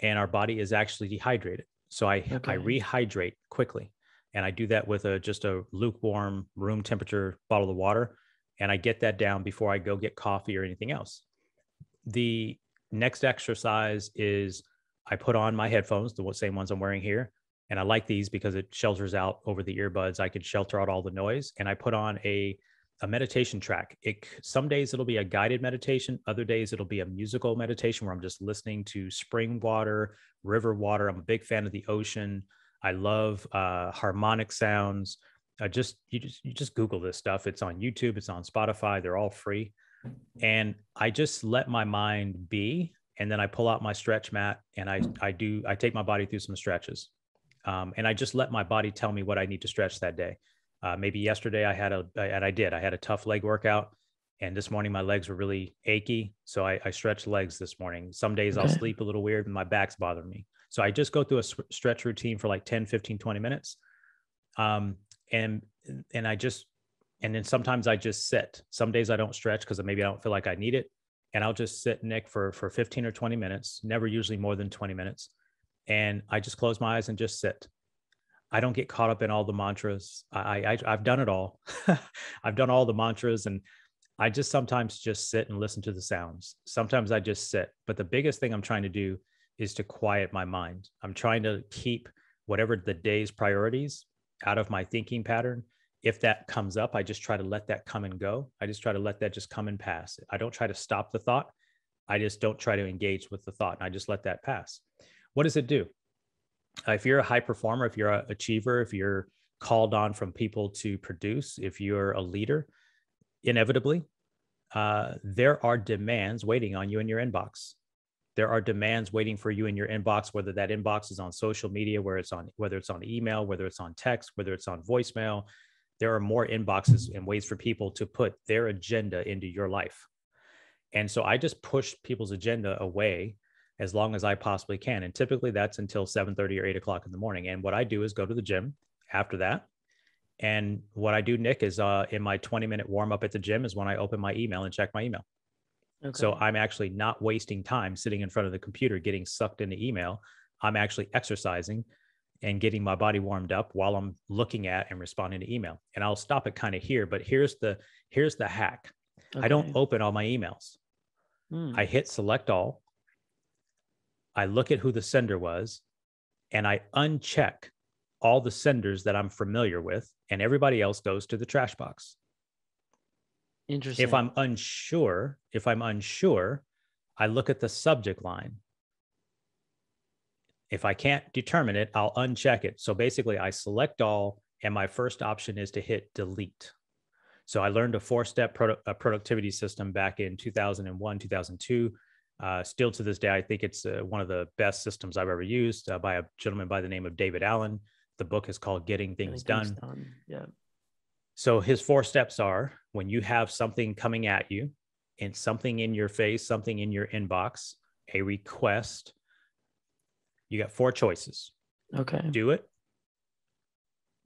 S2: and our body is actually dehydrated. So I okay. I rehydrate quickly, and I do that with a just a lukewarm room temperature bottle of water, and I get that down before I go get coffee or anything else. The next exercise is I put on my headphones, the same ones I'm wearing here, and I like these because it shelters out over the earbuds. I can shelter out all the noise, and I put on a a meditation track. It some days it'll be a guided meditation, other days it'll be a musical meditation where I'm just listening to spring water, river water. I'm a big fan of the ocean. I love uh, harmonic sounds. I just you just you just Google this stuff. It's on YouTube. It's on Spotify. They're all free, and I just let my mind be, and then I pull out my stretch mat and I I do I take my body through some stretches um, and I just let my body tell me what I need to stretch that day. Uh, maybe yesterday I had a, and I did, I had a tough leg workout. And this morning my legs were really achy. So I, I stretched legs this morning. Some days okay. I'll sleep a little weird and my back's bothering me. So I just go through a stretch routine for like 10, 15, 20 minutes. Um, and, and I just, and then sometimes I just sit. Some days I don't stretch because maybe I don't feel like I need it. And I'll just sit, Nick, for, for 15 or 20 minutes, never usually more than 20 minutes and I just close my eyes and just sit. I don't get caught up in all the mantras. I, I I've done it all. *laughs* I've done all the mantras and I just sometimes just sit and listen to the sounds. Sometimes I just sit. But the biggest thing I'm trying to do is to quiet my mind. I'm trying to keep whatever the day's priorities out of my thinking pattern. If that comes up, I just try to let that come and go. I just try to let that just come and pass. I don't try to stop the thought. I just don't try to engage with the thought I just let that pass what does it do? Uh, if you're a high performer, if you're an achiever, if you're called on from people to produce, if you're a leader, inevitably, uh, there are demands waiting on you in your inbox. There are demands waiting for you in your inbox, whether that inbox is on social media, where it's on, whether it's on email, whether it's on text, whether it's on voicemail. There are more inboxes and ways for people to put their agenda into your life. And so I just push people's agenda away as long as I possibly can. And typically that's until 7 30 or 8 o'clock in the morning. And what I do is go to the gym after that. And what I do, Nick, is uh, in my 20 minute warm up at the gym is when I open my email and check my email. Okay. So I'm actually not wasting time sitting in front of the computer getting sucked into email. I'm actually exercising and getting my body warmed up while I'm looking at and responding to email. And I'll stop it kind of here, but here's the here's the hack. Okay. I don't open all my emails. Hmm. I hit select all I look at who the sender was and I uncheck all the senders that I'm familiar with, and everybody else goes to the trash box.
S1: Interesting.
S2: If I'm unsure, if I'm unsure, I look at the subject line. If I can't determine it, I'll uncheck it. So basically, I select all, and my first option is to hit delete. So I learned a four-step produ- a productivity system back in 2001, 2002. Uh, still to this day, I think it's uh, one of the best systems I've ever used uh, by a gentleman by the name of David Allen. The book is called Getting Things, Getting Things Done. Done.
S1: Yeah.
S2: So his four steps are when you have something coming at you and something in your face, something in your inbox, a request, you got four choices.
S1: Okay.
S2: Do it.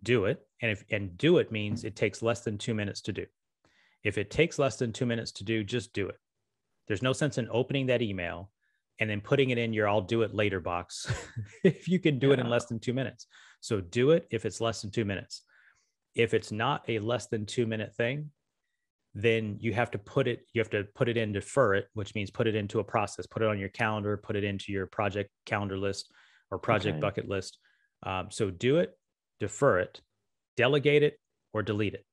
S2: Do it. And if and do it means it takes less than 2 minutes to do. If it takes less than 2 minutes to do, just do it. There's no sense in opening that email and then putting it in your I'll do it later box *laughs* if you can do yeah. it in less than 2 minutes. So do it if it's less than 2 minutes. If it's not a less than 2 minute thing, then you have to put it you have to put it in defer it which means put it into a process put it on your calendar put it into your project calendar list or project okay. bucket list. Um, so do it defer it delegate it or delete it.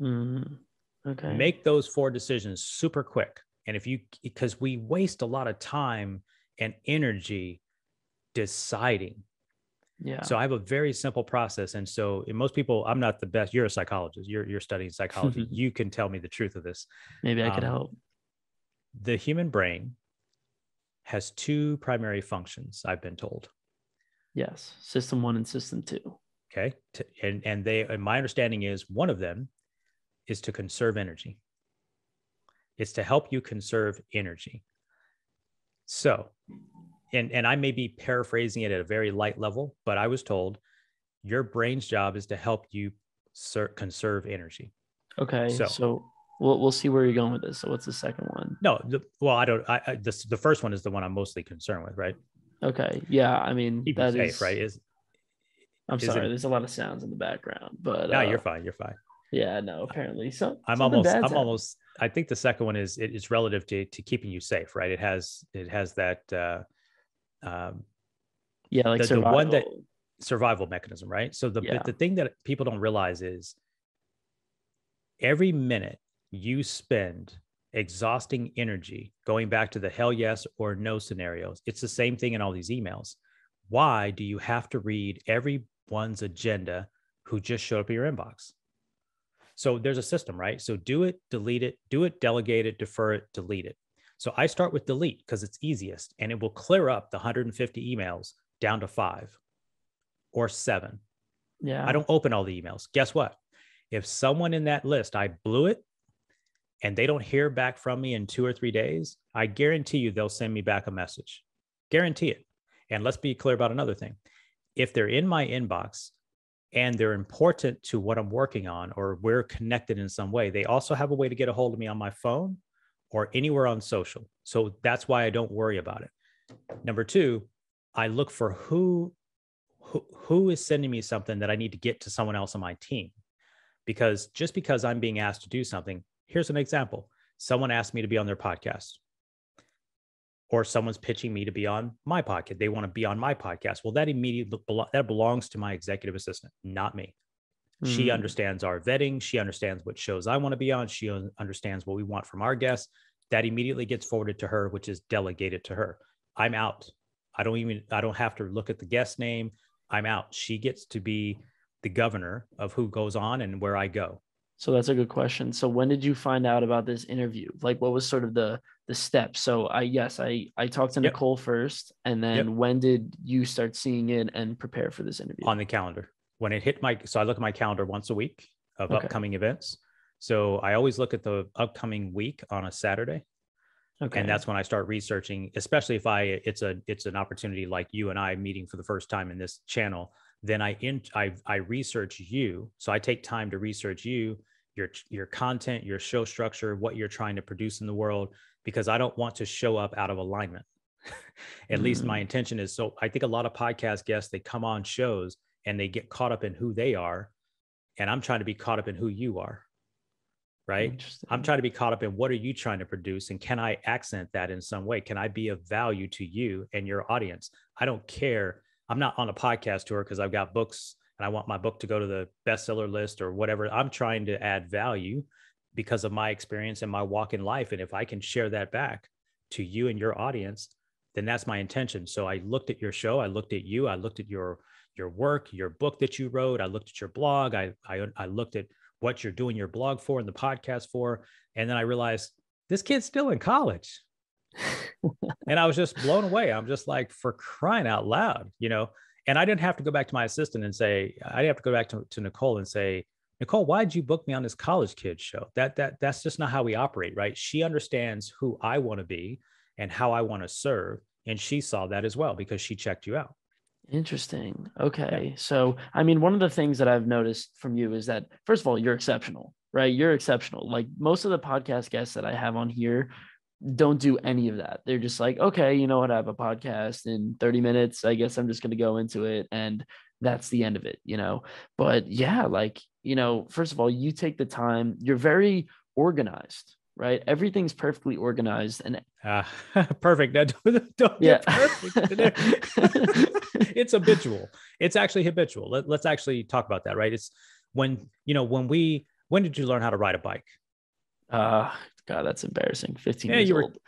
S1: Mm, okay.
S2: Make those four decisions super quick. And if you because we waste a lot of time and energy deciding
S1: yeah.
S2: So I have a very simple process. And so most people, I'm not the best. You're a psychologist. You're you're studying psychology. *laughs* you can tell me the truth of this.
S1: Maybe I could um, help.
S2: The human brain has two primary functions, I've been told.
S1: Yes. System one and system two.
S2: Okay. And and they and my understanding is one of them is to conserve energy. It's to help you conserve energy. So and and I may be paraphrasing it at a very light level, but I was told your brain's job is to help you ser- conserve energy.
S1: Okay, so, so we'll we'll see where you're going with this. So what's the second one?
S2: No, the, well, I don't. I, I this, the first one is the one I'm mostly concerned with, right?
S1: Okay, yeah. I mean,
S2: Keep that safe, is, right? Is
S1: I'm is sorry. It, there's a lot of sounds in the background, but
S2: no, uh, you're fine. You're fine.
S1: Yeah, no. Apparently, so
S2: I'm almost. I'm happened. almost. I think the second one is it, it's relative to to keeping you safe, right? It has it has that. uh um,
S1: yeah, like
S2: the, the, one that survival mechanism, right? So the yeah. the thing that people don't realize is every minute you spend exhausting energy going back to the hell yes or no scenarios. It's the same thing in all these emails. Why do you have to read everyone's agenda who just showed up in your inbox? So there's a system, right? So do it, delete it, do it, delegate it, defer it, delete it. So I start with delete because it's easiest and it will clear up the 150 emails down to five or seven.
S1: Yeah.
S2: I don't open all the emails. Guess what? If someone in that list, I blew it and they don't hear back from me in two or three days, I guarantee you they'll send me back a message. Guarantee it. And let's be clear about another thing. If they're in my inbox and they're important to what I'm working on or we're connected in some way, they also have a way to get a hold of me on my phone or anywhere on social. So that's why I don't worry about it. Number two, I look for who, who, who is sending me something that I need to get to someone else on my team. Because just because I'm being asked to do something, here's an example. Someone asked me to be on their podcast or someone's pitching me to be on my podcast. They want to be on my podcast. Well, that immediately that belongs to my executive assistant, not me. She mm. understands our vetting. She understands what shows I want to be on. She understands what we want from our guests. That immediately gets forwarded to her, which is delegated to her. I'm out. I don't even, I don't have to look at the guest name. I'm out. She gets to be the governor of who goes on and where I go.
S1: So that's a good question. So when did you find out about this interview? Like what was sort of the the steps? So I yes, I I talked to yep. Nicole first and then yep. when did you start seeing it and prepare for this interview?
S2: On the calendar when it hit my so I look at my calendar once a week of okay. upcoming events. So I always look at the upcoming week on a Saturday. Okay. And that's when I start researching, especially if I it's a it's an opportunity like you and I meeting for the first time in this channel, then I in I I research you. So I take time to research you, your your content, your show structure, what you're trying to produce in the world because I don't want to show up out of alignment. *laughs* At mm-hmm. least my mm. intention is so I think a lot of podcast guests they come on shows and they get caught up in who they are and i'm trying to be caught up in who you are right? I'm trying to be caught up in what are you trying to produce and can i accent that in some way? Can i be of value to you and your audience? I don't care. I'm not on a podcast tour because i've got books and i want my book to go to the bestseller list or whatever. I'm trying to add value because of my experience and my walk in life and if i can share that back to you and your audience then that's my intention. So i looked at your show i looked at you i looked at your your work, your book that you wrote. I looked at your blog. I, I, I looked at what you're doing your blog for and the podcast for. And then I realized this kid's still in college. *laughs* and I was just blown away. I'm just like, for crying out loud, you know. And I didn't have to go back to my assistant and say, I didn't have to go back to, to Nicole and say, Nicole, why did you book me on this college kids show? That that that's just not how we operate, right? She understands who I want to be and how I want to serve. And she saw that as well because she checked you out.
S1: Interesting. Okay. Yeah. So, I mean, one of the things that I've noticed from you is that, first of all, you're exceptional, right? You're exceptional. Like most of the podcast guests that I have on here don't do any of that. They're just like, okay, you know what? I have a podcast in 30 minutes. I guess I'm just going to go into it. And that's the end of it, you know? But yeah, like, you know, first of all, you take the time, you're very organized, right? Everything's perfectly organized and
S2: uh, *laughs* perfect. Now, *laughs* don't, don't yeah. perfect. *laughs* it's habitual. It's actually habitual. Let, let's actually talk about that, right? It's when, you know, when we, when did you learn how to ride a bike?
S1: Uh, God, that's embarrassing. 15 yeah, years
S2: you were,
S1: old.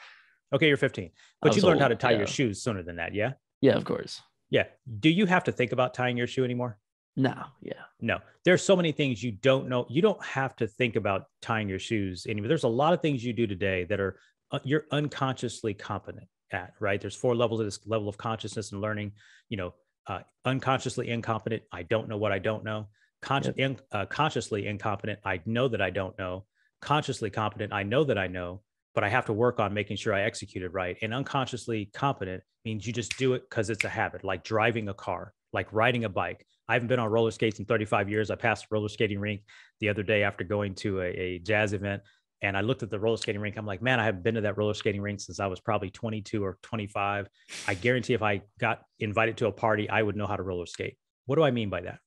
S2: Okay, you're 15, but you learned old, how to tie yeah. your shoes sooner than that. Yeah.
S1: Yeah, of course.
S2: Yeah. Do you have to think about tying your shoe anymore?
S1: No. Yeah.
S2: No. There's so many things you don't know. You don't have to think about tying your shoes anymore. There's a lot of things you do today that are uh, you're unconsciously competent at. Right. There's four levels of this level of consciousness and learning. You know, uh, unconsciously incompetent. I don't know what I don't know. Consci- yep. in, uh, consciously incompetent. I know that I don't know consciously competent, I know that I know, but I have to work on making sure I execute it right. And unconsciously competent means you just do it because it's a habit, like driving a car, like riding a bike. I haven't been on roller skates in 35 years. I passed a roller skating rink the other day after going to a, a jazz event. And I looked at the roller skating rink. I'm like, man, I haven't been to that roller skating rink since I was probably 22 or 25. I guarantee if I got invited to a party, I would know how to roller skate. What do I mean by that?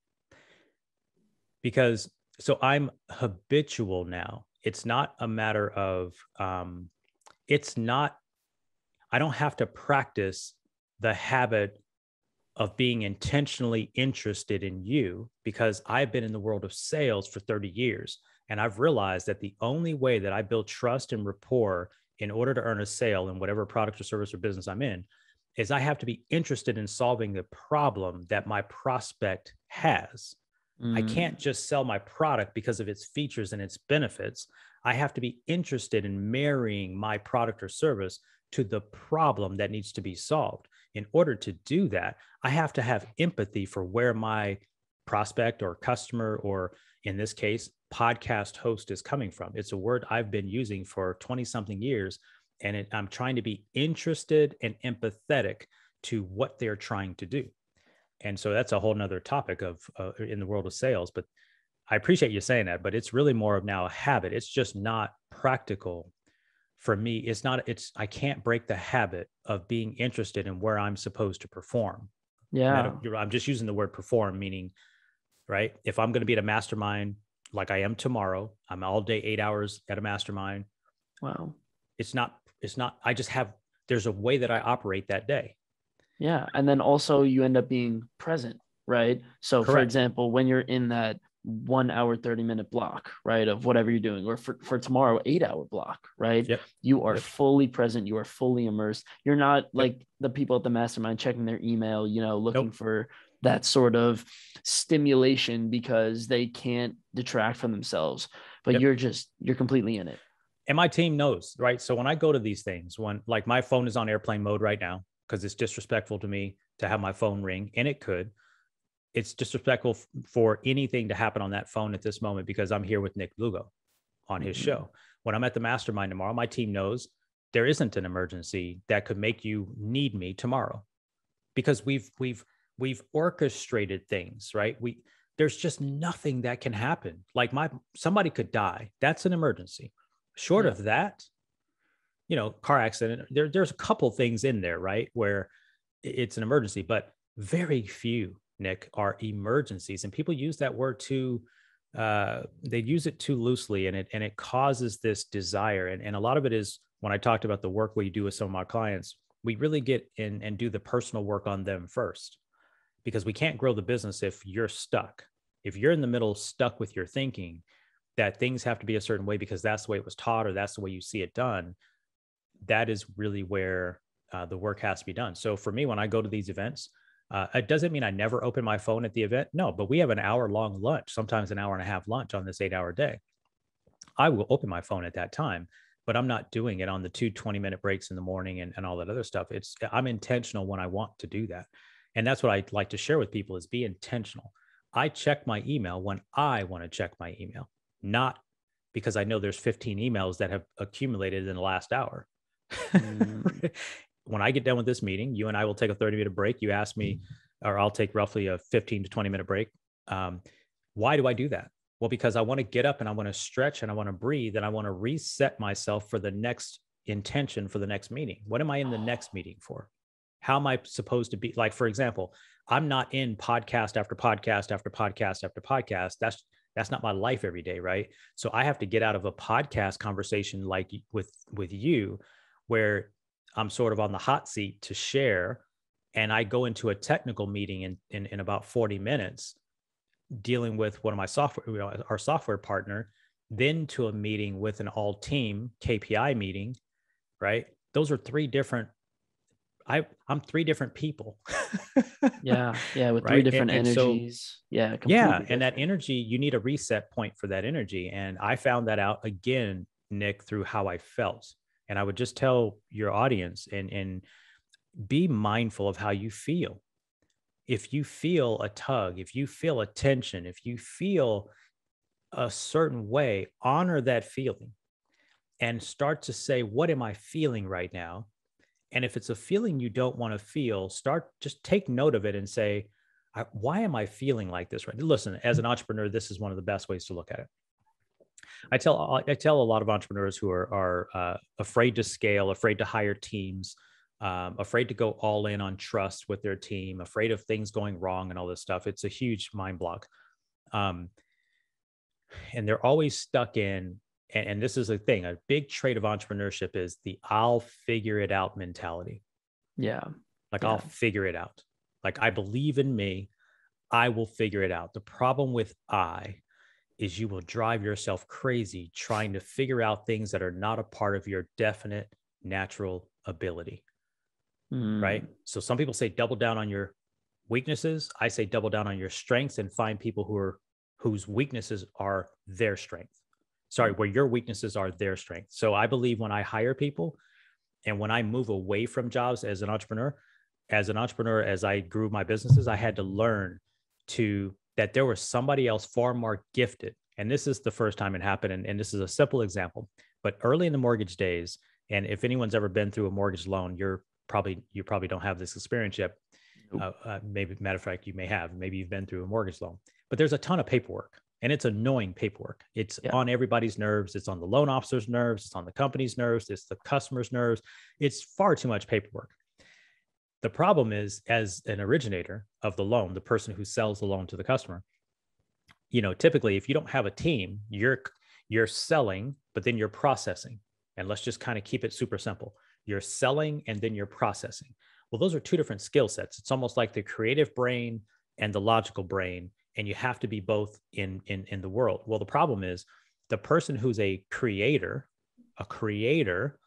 S2: Because so I'm habitual now it's not a matter of um, it's not i don't have to practice the habit of being intentionally interested in you because i've been in the world of sales for 30 years and i've realized that the only way that i build trust and rapport in order to earn a sale in whatever product or service or business i'm in is i have to be interested in solving the problem that my prospect has Mm. I can't just sell my product because of its features and its benefits. I have to be interested in marrying my product or service to the problem that needs to be solved. In order to do that, I have to have empathy for where my prospect or customer, or in this case, podcast host is coming from. It's a word I've been using for 20 something years. And it, I'm trying to be interested and empathetic to what they're trying to do and so that's a whole nother topic of uh, in the world of sales but i appreciate you saying that but it's really more of now a habit it's just not practical for me it's not it's i can't break the habit of being interested in where i'm supposed to perform
S1: yeah
S2: i'm just using the word perform meaning right if i'm going to be at a mastermind like i am tomorrow i'm all day eight hours at a mastermind
S1: wow
S2: it's not it's not i just have there's a way that i operate that day
S1: yeah. And then also you end up being present, right? So, Correct. for example, when you're in that one hour 30 minute block right of whatever you're doing or for, for tomorrow eight hour block right
S2: yep.
S1: you are
S2: yep.
S1: fully present you are fully immersed you're not yep. like the people at the mastermind checking their email you know looking nope. for that sort of stimulation because they can't detract from themselves but you're just you're completely in it
S2: and my team knows right so when i go to these things when like my phone is on airplane mode right now because it's disrespectful to me to have my phone ring, and it could. It's disrespectful f- for anything to happen on that phone at this moment because I'm here with Nick Lugo on his mm-hmm. show. When I'm at the mastermind tomorrow, my team knows there isn't an emergency that could make you need me tomorrow because we've we've we've orchestrated things, right? We there's just nothing that can happen. Like my somebody could die. That's an emergency. Short yeah. of that, you know, car accident. There, there's a couple things in there, right, where it's an emergency, but very few, Nick, are emergencies, and people use that word too. Uh, they use it too loosely, and it and it causes this desire, and and a lot of it is when I talked about the work we do with some of my clients, we really get in and do the personal work on them first, because we can't grow the business if you're stuck. If you're in the middle, stuck with your thinking that things have to be a certain way because that's the way it was taught or that's the way you see it done that is really where uh, the work has to be done. So for me, when I go to these events, Uh, it doesn't mean I never open my phone at the event. No, but we have an hour long lunch, sometimes an hour and a half lunch on this eight hour day. I will open my phone at that time, but I'm not doing it on the two 20 minute breaks in the morning and, and all that other stuff. It's I'm intentional when I want to do that. And that's what I like to share with people is be intentional. I check my email when I want to check my email, not because I know there's 15 emails that have accumulated in the last hour. Mm. *laughs* when I get done with this meeting, you and I will take a 30 minute break. You ask me, or I'll take roughly a 15 to 20 minute break. Um, why do I do that? Well, because I want to get up and I want to stretch and I want to breathe and I want to reset myself for the next intention for the next meeting. What am I in the next meeting for? How am I supposed to be? Like, for example, I'm not in podcast after podcast after podcast after podcast. That's that's not my life every day, right? So I have to get out of a podcast conversation like with with you, where I'm sort of on the hot seat to share, and I go into a technical meeting in in, in about 40 minutes, dealing with one of my software, you know, our software partner, then to a meeting with an all team KPI meeting, right? Those are three different I I'm three different people. *laughs*
S1: yeah, yeah, with right? three different and, and energies. So,
S2: yeah, yeah, different. and that energy, you need a reset point for that energy, and I found that out again, Nick, through how I felt. And I would just tell your audience and and be mindful of how you feel. If you feel a tug, if you feel a tension, if you feel a certain way, honor that feeling and start to say, What am I feeling right now? And if it's a feeling you don't want to feel, start just take note of it and say, why am I feeling like this right? Listen, as an entrepreneur, this is one of the best ways to look at it. I tell I tell a lot of entrepreneurs who are are uh, afraid to scale, afraid to hire teams, um, afraid to go all in on trust with their team, afraid of things going wrong and all this stuff. It's a huge mind block, um, and they're always stuck in and, and this is a thing a big trait of entrepreneurship is the i'll figure it out mentality.
S1: Yeah.
S2: Like
S1: yeah.
S2: i'll figure it out. Like i believe in me i will figure it out. The problem with i is you will drive yourself crazy trying to figure out things that are not a part of your definite natural ability mm. right so some people say double down on your weaknesses i say double down on your strengths and find people who are whose weaknesses are their strength sorry, where your weaknesses are their strength. So I believe when I hire people and when I move away from jobs as an entrepreneur, as an entrepreneur, as I grew my businesses, I had to learn to that there was somebody else far more gifted. And this is the first time it happened. And, and this is a simple example. But early in the mortgage days, and if anyone's ever been through a mortgage loan, you're probably you probably don't have this experience yet. Uh, uh, maybe matter of fact, you may have. Maybe you've been through a mortgage loan, but there's a ton of paperwork and it's annoying paperwork. It's yeah. on everybody's nerves. It's on the loan officer's nerves. It's on the company's nerves. It's the customer's nerves. It's far too much paperwork. The problem is, as an originator of the loan, the person who sells the loan to the customer, you know, typically if you don't have a team, you're you're selling, but then you're processing. And let's just kind of keep it super simple. You're selling and then you're processing. Well, those are two different skill sets. It's almost like the creative brain and the logical brain and you have to be both in in in the world well the problem is the person who's a creator a creator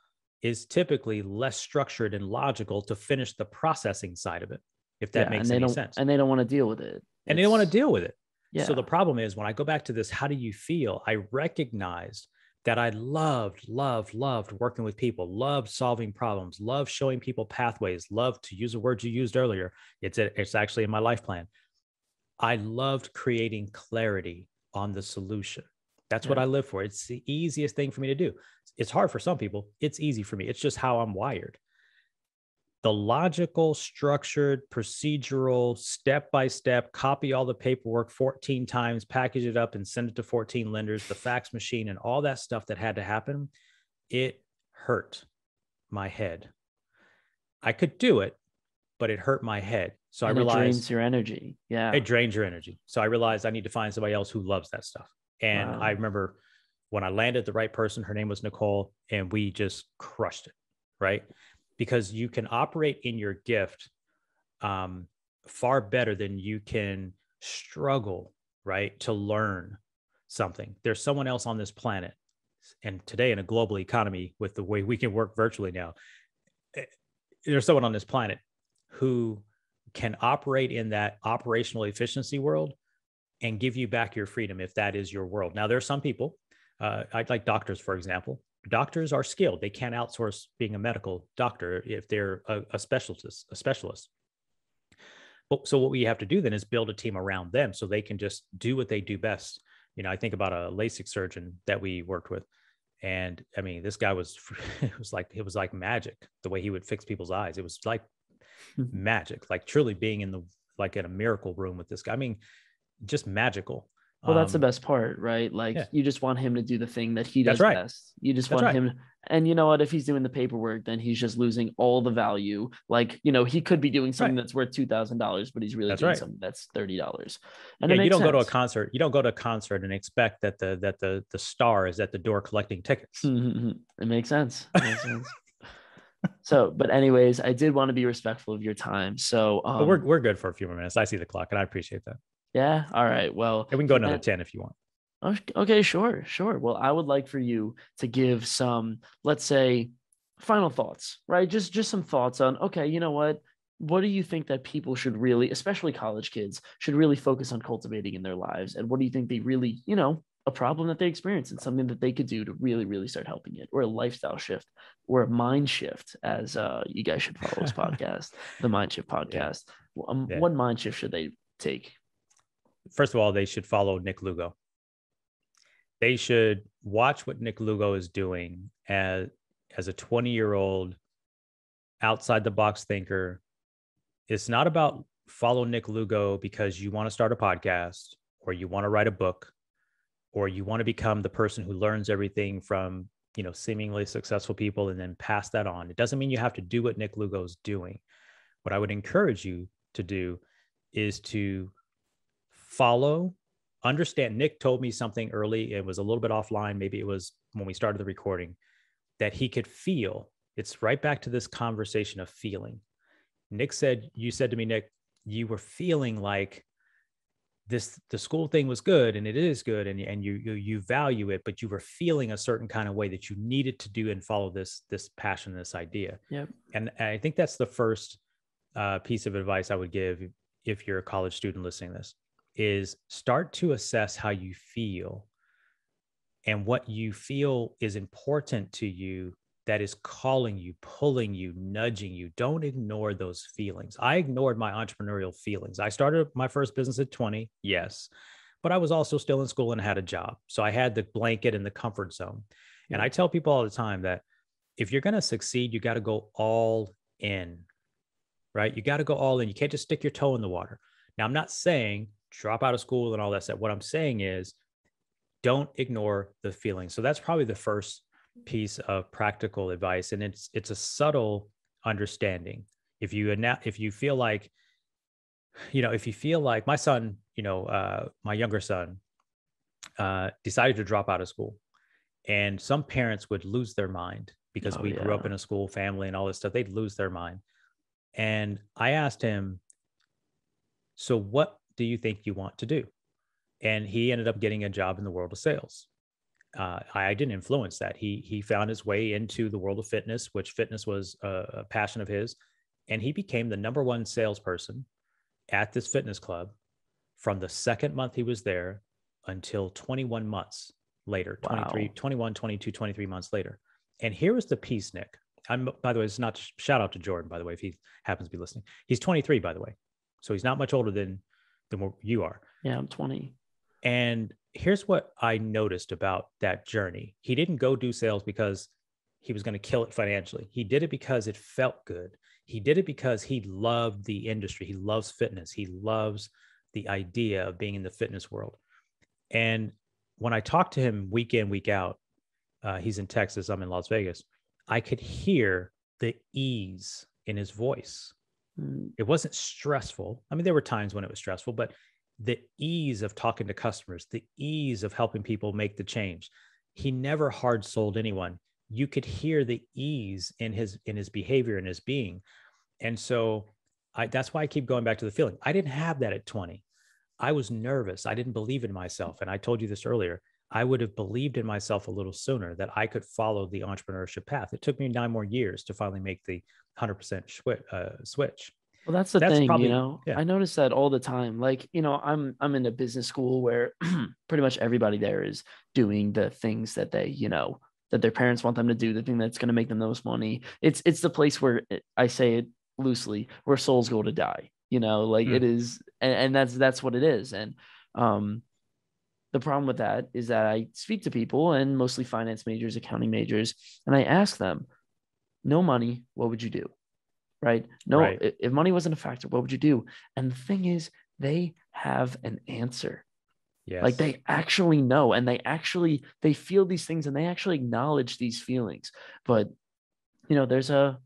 S2: is typically less structured and logical to finish the processing side of it if that yeah, makes any sense.
S1: and they don't want to deal with it.
S2: And they don't want to deal with it. Yeah. so the problem is when i go back to this how do you feel? I recognized that i loved loved loved working with people loved solving problems loved showing people pathways loved to use a word you used earlier it's a, it's actually in my life plan. I loved creating clarity on the solution. That's yeah. what I live for. It's the easiest thing for me to do. It's hard for some people. It's easy for me. It's just how I'm wired. The logical, structured, procedural, step by step, copy all the paperwork 14 times, package it up, and send it to 14 lenders, the fax machine, and all that stuff that had to happen, it hurt my head. I could do it, but it hurt my head. So and I realized it
S1: drains your energy. Yeah.
S2: It drains your energy. So I realized I need to find somebody else who loves that stuff. And wow. I remember when I landed the right person, her name was Nicole, and we just crushed it. Right. Because you can operate in your gift um, far better than you can struggle, right, to learn something. There's someone else on this planet. And today, in a global economy, with the way we can work virtually now, eh, there's someone on this planet who can operate in that operational efficiency world and give you back your freedom if that is your world. Now, there are some people, uh, I'd like doctors, for example. Doctors are skilled. They can't outsource being a medical doctor if they're a, a specialist, a specialist. But, so what we have to do then is build a team around them so they can just do what they do best. You know, I think about a LASIK surgeon that we worked with, and I mean, this guy was *laughs* it was like it was like magic the way he would fix people's eyes. It was like mm-hmm. magic, like truly being in the like in a miracle room with this guy. I mean, just magical.
S1: Well, that's um, the best part, right? Like yeah. you just want him to do the thing that he does
S2: right.
S1: best. You just that's want right. him and you know what? If he's doing the paperwork, then he's just losing all the value. Like, you know, he could be doing something right. that's worth two thousand dollars, but he's really
S2: that's
S1: doing
S2: right.
S1: something that's thirty dollars.
S2: And yeah, you don't sense. go to a concert. You don't go to a concert and expect that the that the the star is at the door collecting tickets.
S1: Mm-hmm. It makes sense. It makes sense. *laughs* so, but anyways, I did want to be respectful of your time. So
S2: um, we're we're good for a few more minutes. I see the clock, and I appreciate that.
S1: Yeah. All right. Well,
S2: and we can go another 10 if you want.
S1: Okay, sure, sure. Well, I would like for you to give some, let's say, final thoughts, right? Just just some thoughts on, okay, you know what? What do you think that people should really, especially college kids, should really focus on cultivating in their lives? And what do you think they really, you know, a problem that they experience and something that they could do to really, really start helping it, or a lifestyle shift, or a mind shift, as uh, you guys should follow this *laughs* podcast, the Mind Shift podcast. Yeah. Um, yeah. What mind shift should they take?
S2: First of all, they should follow Nick Lugo they should watch what Nick Lugo is doing as as a 20 year old outside the box thinker. It's not about follow Nick Lugo because you want to start a podcast or you want to write a book or you want to become the person who learns everything from you know seemingly successful people and then pass that on. It doesn't mean you have to do what Nick Lugo is doing. What I would encourage you to do is to follow understand nick told me something early it was a little bit offline maybe it was when we started the recording that he could feel it's right back to this conversation of feeling. Nick said you said to me nick you were feeling like this the school thing was good and it is good and, and you, you you value it but you were feeling a certain kind of way that you needed to do and follow this this passion this idea.
S1: Yeah
S2: and i think that's the first uh, piece of advice i would give if you're a college student listening to this is start to assess how you feel and what you feel is important to you that is calling you, pulling you, nudging you. Don't ignore those feelings. I ignored my entrepreneurial feelings. I started my first business at 20, yes, but I was also still in school and had a job. So I had the blanket and the comfort zone. And I tell people all the time that if you're going to succeed, you got to go all in, right? You got to go all in. You can't just stick your toe in the water. Now, I'm not saying drop out of school and all that stuff. What I'm saying is don't ignore the feelings. So that's probably the first piece of practical advice. And it's it's a subtle understanding. If you if you feel like, you know, if you feel like my son, you know, uh, my younger son, uh, decided to drop out of school, and some parents would lose their mind because oh, we yeah. grew up in a school family and all this stuff. They'd lose their mind. And I asked him, so what do you think you want to do? And he ended up getting a job in the world of sales. Uh, I, didn't influence that. He he found his way into the world of fitness, which fitness was a, a passion of his, and he became the number one salesperson at this fitness club from the second month he was there until 21 months later, wow. 23, 21, 22, 23 months later. And here is the piece, Nick. I'm, by the way, it's not shout out to Jordan, by the way, if he happens to be listening. He's 23, by the way. So he's not much older than than what you are.
S1: Yeah, I'm 20.
S2: And here's what I noticed about that journey. He didn't go do sales because he was going to kill it financially. He did it because it felt good. He did it because he loved the industry. He loves fitness. He loves the idea of being in the fitness world. And when I talked to him week in, week out, uh, he's in Texas, I'm in Las Vegas, I could hear the ease in his voice. Mm. It wasn't stressful. I mean, there were times when it was stressful, but the ease of talking to customers, the ease of helping people make the change. He never hard sold anyone. You could hear the ease in his in his behavior and his being. And so I that's why I keep going back to the feeling. I didn't have that at 20. I was nervous. I didn't believe in myself. And I told you this earlier. I would have believed in myself a little sooner that I could follow the entrepreneurship path. It took me nine more years to finally make the 100% uh, switch.
S1: Well, that's the that's thing, probably, you know. Yeah. I notice that all the time. Like, you know, I'm I'm in a business school where *clears throat* pretty much everybody there is doing the things that they, you know, that their parents want them to do, the thing that's going to make them the most money. It's it's the place where I say it loosely, where souls go to die. You know, like mm. it is, and, and that's that's what it is. And um, the problem with that is that I speak to people and mostly finance majors, accounting majors, and I ask them, no money, what would you do? right? No, right. if money wasn't a factor, what would you do? And the thing is, they have an answer. Yes. Like they actually know and they actually they feel these things and they actually acknowledge these feelings. But you know, there's a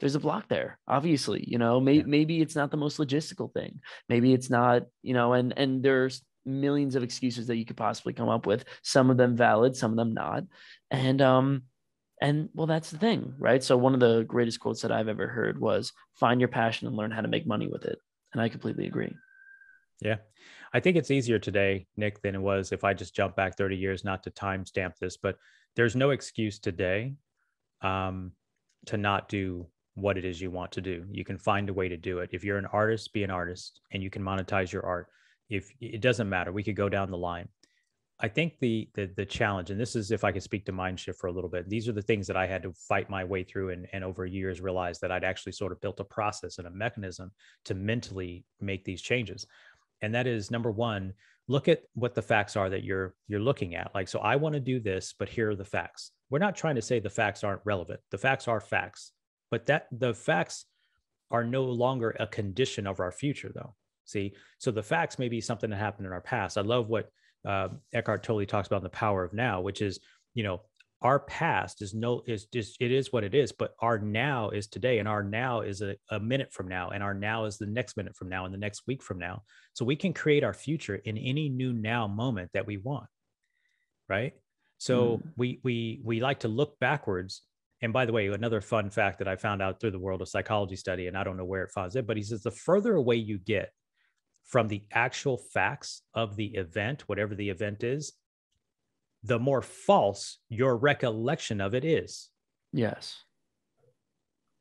S1: there's a block there obviously you know may, yeah. maybe it's not the most logistical thing maybe it's not you know and and there's millions of excuses that you could possibly come up with some of them valid some of them not and um and well, that's the thing, right? So, one of the greatest quotes that I've ever heard was find your passion and learn how to make money with it. And I completely agree.
S2: Yeah. I think it's easier today, Nick, than it was if I just jump back 30 years, not to timestamp this, but there's no excuse today um, to not do what it is you want to do. You can find a way to do it. If you're an artist, be an artist and you can monetize your art. If it doesn't matter, we could go down the line. I think the, the the challenge, and this is if I could speak to mind shift for a little bit. These are the things that I had to fight my way through, and, and over years realized that I'd actually sort of built a process and a mechanism to mentally make these changes. And that is number one, look at what the facts are that you're you're looking at. Like, so I want to do this, but here are the facts. We're not trying to say the facts aren't relevant. The facts are facts, but that the facts are no longer a condition of our future, though. See, so the facts may be something that happened in our past. I love what uh, Eckhart Tolle talks about in the power of now, which is, you know, our past is no is just it is what it is, but our now is today, and our now is a, a minute from now, and our now is the next minute from now, and the next week from now. So we can create our future in any new now moment that we want, right? So mm. we we we like to look backwards. And by the way, another fun fact that I found out through the world of psychology study, and I don't know where it finds it, but he says the further away you get from the actual facts of the event, whatever the event is, the more false your recollection of it is.
S1: Yes.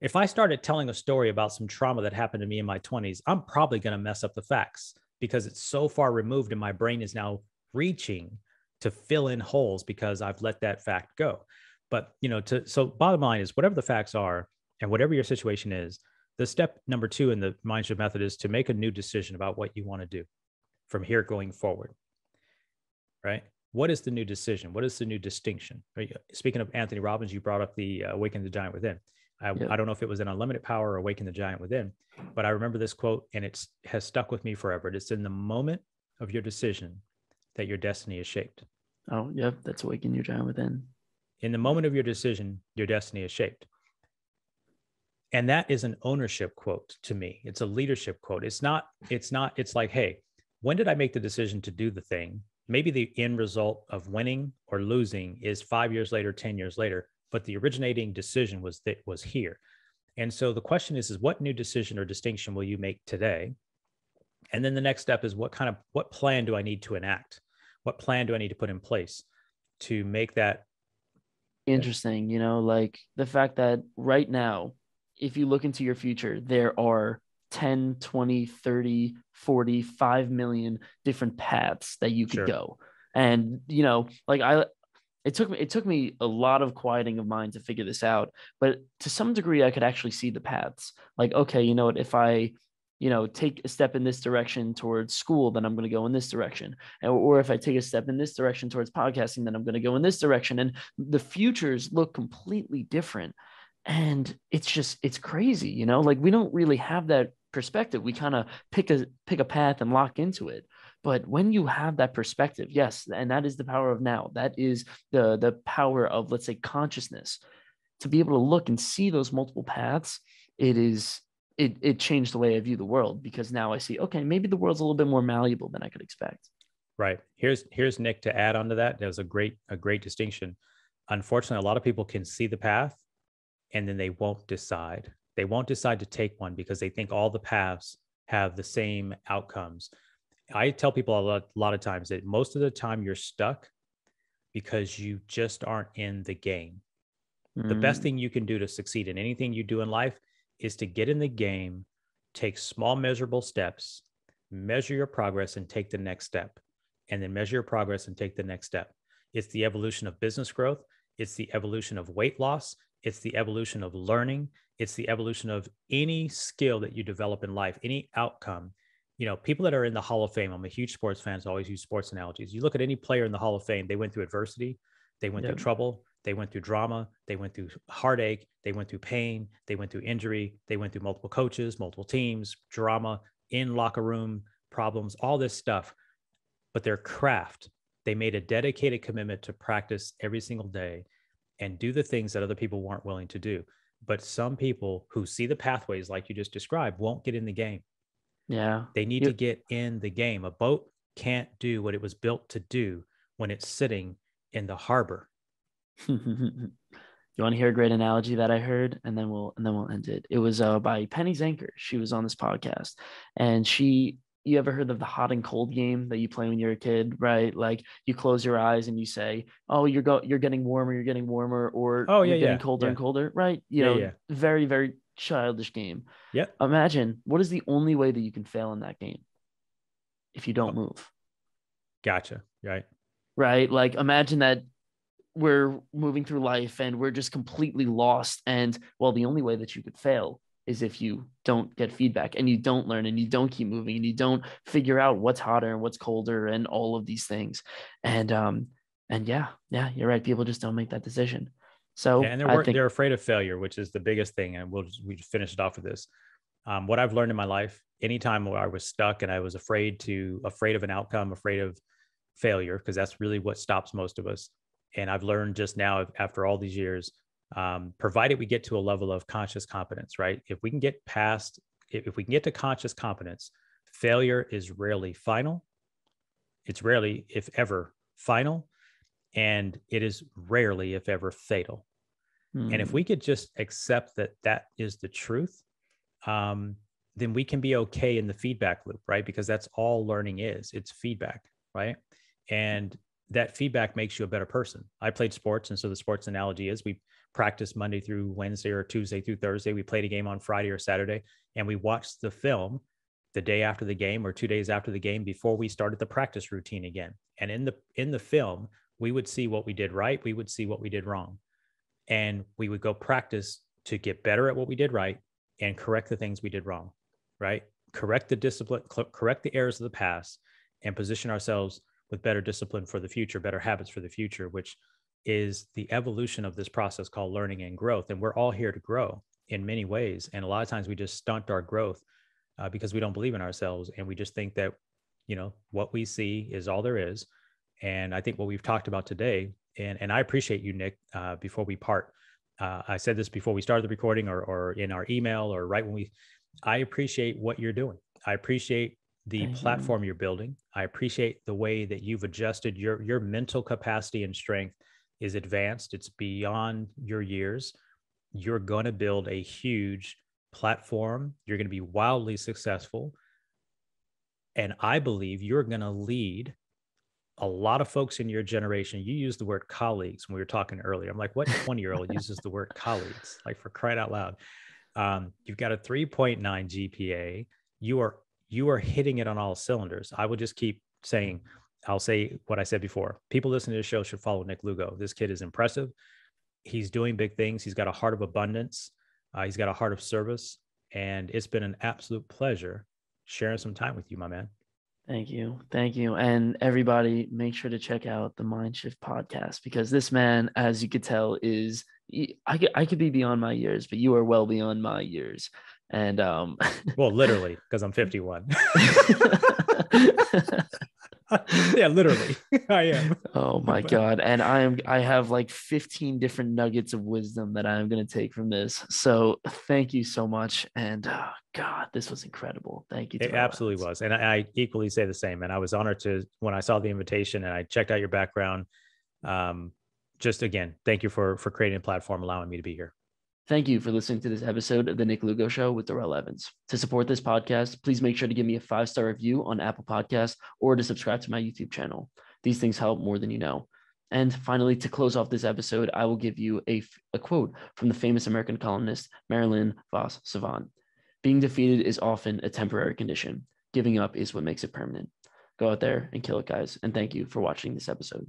S2: If I started telling a story about some trauma that happened to me in my 20s, I'm probably going to mess up the facts because it's so far removed and my brain is now reaching to fill in holes because I've let that fact go. But, you know, to so bottom line is whatever the facts are and whatever your situation is, the step number two in the Mindshift method is to make a new decision about what you want to do from here going forward. Right? What is the new decision? What is the new distinction? Speaking of Anthony Robbins, you brought up the uh, Awaken the Giant Within. I, yeah. I, don't know if it was an unlimited power or awaken the giant within, but I remember this quote and it has stuck with me forever. It's in the moment of your decision that your destiny is shaped.
S1: Oh, yep. That's awaken your giant within.
S2: In the moment of your decision, your destiny is shaped and that is an ownership quote to me. It's a leadership quote. It's not it's not it's like hey when did i make the decision to do the thing? Maybe the end result of winning or losing is 5 years later 10 years later but the originating decision was that was here. And so the question is is what new decision or distinction will you make today? And then the next step is what kind of what plan do i need to enact? What plan do i need to put in place to make that
S1: interesting you know like the fact that right now if you look into your future, there are 10, 20, 30, 40, 5 million different paths that you could sure. go. And, you know, like I, it took me, it took me a lot of quieting of mind to figure this out, but to some degree, I could actually see the paths. Like, okay, you know what, if I, you know, take a step in this direction towards school, then I'm going to go in this direction. Or if I take a step in this direction towards podcasting, then I'm going to go in this direction. And the futures look completely different and it's just it's crazy you know like we don't really have that perspective. We kind of pick a pick a path and lock into it. But when you have that perspective yes and that is the power of now. That is the the power of let's say consciousness. To be able to look and see those multiple paths it is it it changed the way i view the world because now i see okay maybe the world's a little bit more malleable than i could expect.
S2: Right. Here's here's nick to add on to that. That was a great a great distinction. Unfortunately a lot of people can see the path and then they won't decide. They won't decide to take one because they think all the paths have the same outcomes. I tell people a lot, a lot of times that most of the time you're stuck because you just aren't in the game. Mm. The best mm. thing you can do to succeed in anything you do in life is to get in the game take small measurable steps, measure your progress and take the next step, and then measure your progress and take the next step. It's the evolution of business growth. It's the evolution of weight loss. It's the evolution of learning. It's the evolution of any skill that you develop in life, any outcome. You know, people that are in the Hall of Fame, I'm a huge sports fan, so I always use sports analogies. You look at any player in the Hall of Fame, they went through adversity, they went through trouble, they went through drama, they went through heartache, they went through pain, they went through injury, they went through multiple coaches, multiple teams, drama, in locker room problems, all this stuff. But their craft, they made a dedicated commitment to practice every single day and do the things that other people weren't willing to do. But some people who see the pathways like you just described won't get in the game.
S1: Yeah.
S2: They need to get in the game. A boat can't do what it was built to do when it's sitting in the harbor. *laughs*
S1: you want to hear a great analogy that I heard, and then we'll and then we'll end it. It was uh, by Penny Zenker. She was on this podcast, and she. You ever heard of the hot and cold game that you play when you're a kid, right? Like you close your eyes and you say, "Oh, you're go, you're getting warmer, you're getting warmer," or
S2: "Oh, yeah,
S1: you're getting
S2: yeah,
S1: colder
S2: yeah.
S1: and colder," right? You
S2: yeah,
S1: know,
S2: yeah.
S1: very, very childish game.
S2: Yeah.
S1: Imagine what is the only way that you can fail in that game if you don't
S2: Oh.
S1: move,
S2: Gotcha. Right.
S1: right? Like imagine that we're moving through life and we're just completely lost. And well, the only way that you could fail is if you don't get feedback and you don't learn and you don't keep moving and you don't figure out what's hotter and what's colder and all of these things. And um and yeah, yeah, you're right. People just don't make that decision. So
S2: Yeah, and they're
S1: I think
S2: they're afraid of failure, which is the biggest thing. And we'll just, we just finish it off with this. Um, what I've learned in my life, anytime where I was stuck and I was afraid to afraid of an outcome, afraid of failure, because that's really what stops most of us. And I've learned just now after all these years, um, provided we get to a level of conscious competence, right? If we can get past, if, we can get to conscious competence, failure is rarely final. It's rarely, if ever, final, and it is rarely, if ever, fatal. And if
S1: hmm,
S2: we could just accept that that is the truth, um, then we can be okay in the feedback loop, right? Because that's all learning is it's feedback, right? And that feedback makes you a better person. I played sports. And so the sports analogy is we practice Monday through Wednesday or Tuesday through Thursday. We played a game on Friday or Saturday, and we watched the film the day after the game or two days after the game before we started the practice routine again. And in the in the film, we would see what we did right, we would see what we did wrong. And we would go practice to get better at what we did right and correct the things we did wrong, right? Correct the discipline, correct the errors of the past, and position ourselves with better discipline for the future, better habits for the future, which is the evolution of this process called learning and growth. And we're all here to grow in many ways. And a lot of times we just stunt our growth uh, because we don't believe in ourselves and we just think that, you know, what we see is all there is. And I think what we've talked about today, and, and I appreciate you, Nick, uh, before we part. Uh, I said this before we started the recording or, or in our email or right when we, I appreciate what you're doing. I appreciate the platform you're building. I appreciate the way that you've adjusted your, your mental capacity and strength is advanced. It's beyond your years. You're going to build a huge platform. You're going to be wildly successful. And I believe you're going to lead a lot of folks in your generation. You use the word colleagues when we were talking earlier. I'm like, what *laughs* 20 year old uses the word colleagues? Like for crying out loud. Um, you've got a 3.9 GPA. You are you are hitting it on all cylinders. I will just keep saying, I'll say what I said before. People listening to the show should follow Nick Lugo. This kid is impressive. He's doing big things. He's got a heart of abundance. Uh, he's got a heart of service. And it's been an absolute pleasure sharing some time with you, my man.
S1: Thank you. Thank you. And everybody, make sure to check out the Mind Shift podcast because this man, as you could tell, is I could, I could be beyond my years, but you are well beyond my years. And um *laughs*
S2: Well, literally, because I'm 51. *laughs* *laughs* *laughs* yeah, literally. *laughs* I am.
S1: oh my god. And I am I have like 15 different nuggets of wisdom that I am going to take from this. So thank you so much. And uh, God, this was incredible. Thank you.
S2: It absolutely was. And I, I equally say the same. And I was honored to, when I saw the invitation and I checked out your background, um, just again, thank you for, for creating a platform, allowing me to be here.
S1: Thank you for listening to this episode of the Nick Lugo Show with Darrell Evans. To support this podcast, please make sure to give me a five star review on Apple Podcasts or to subscribe to my YouTube channel. These things help more than you know. And finally, to close off this episode, I will give you a, a quote from the famous American columnist Marilyn Vos Savant. Being defeated is often a temporary condition. Giving up is what makes it permanent. Go out there and kill it, guys. And thank you for watching this episode.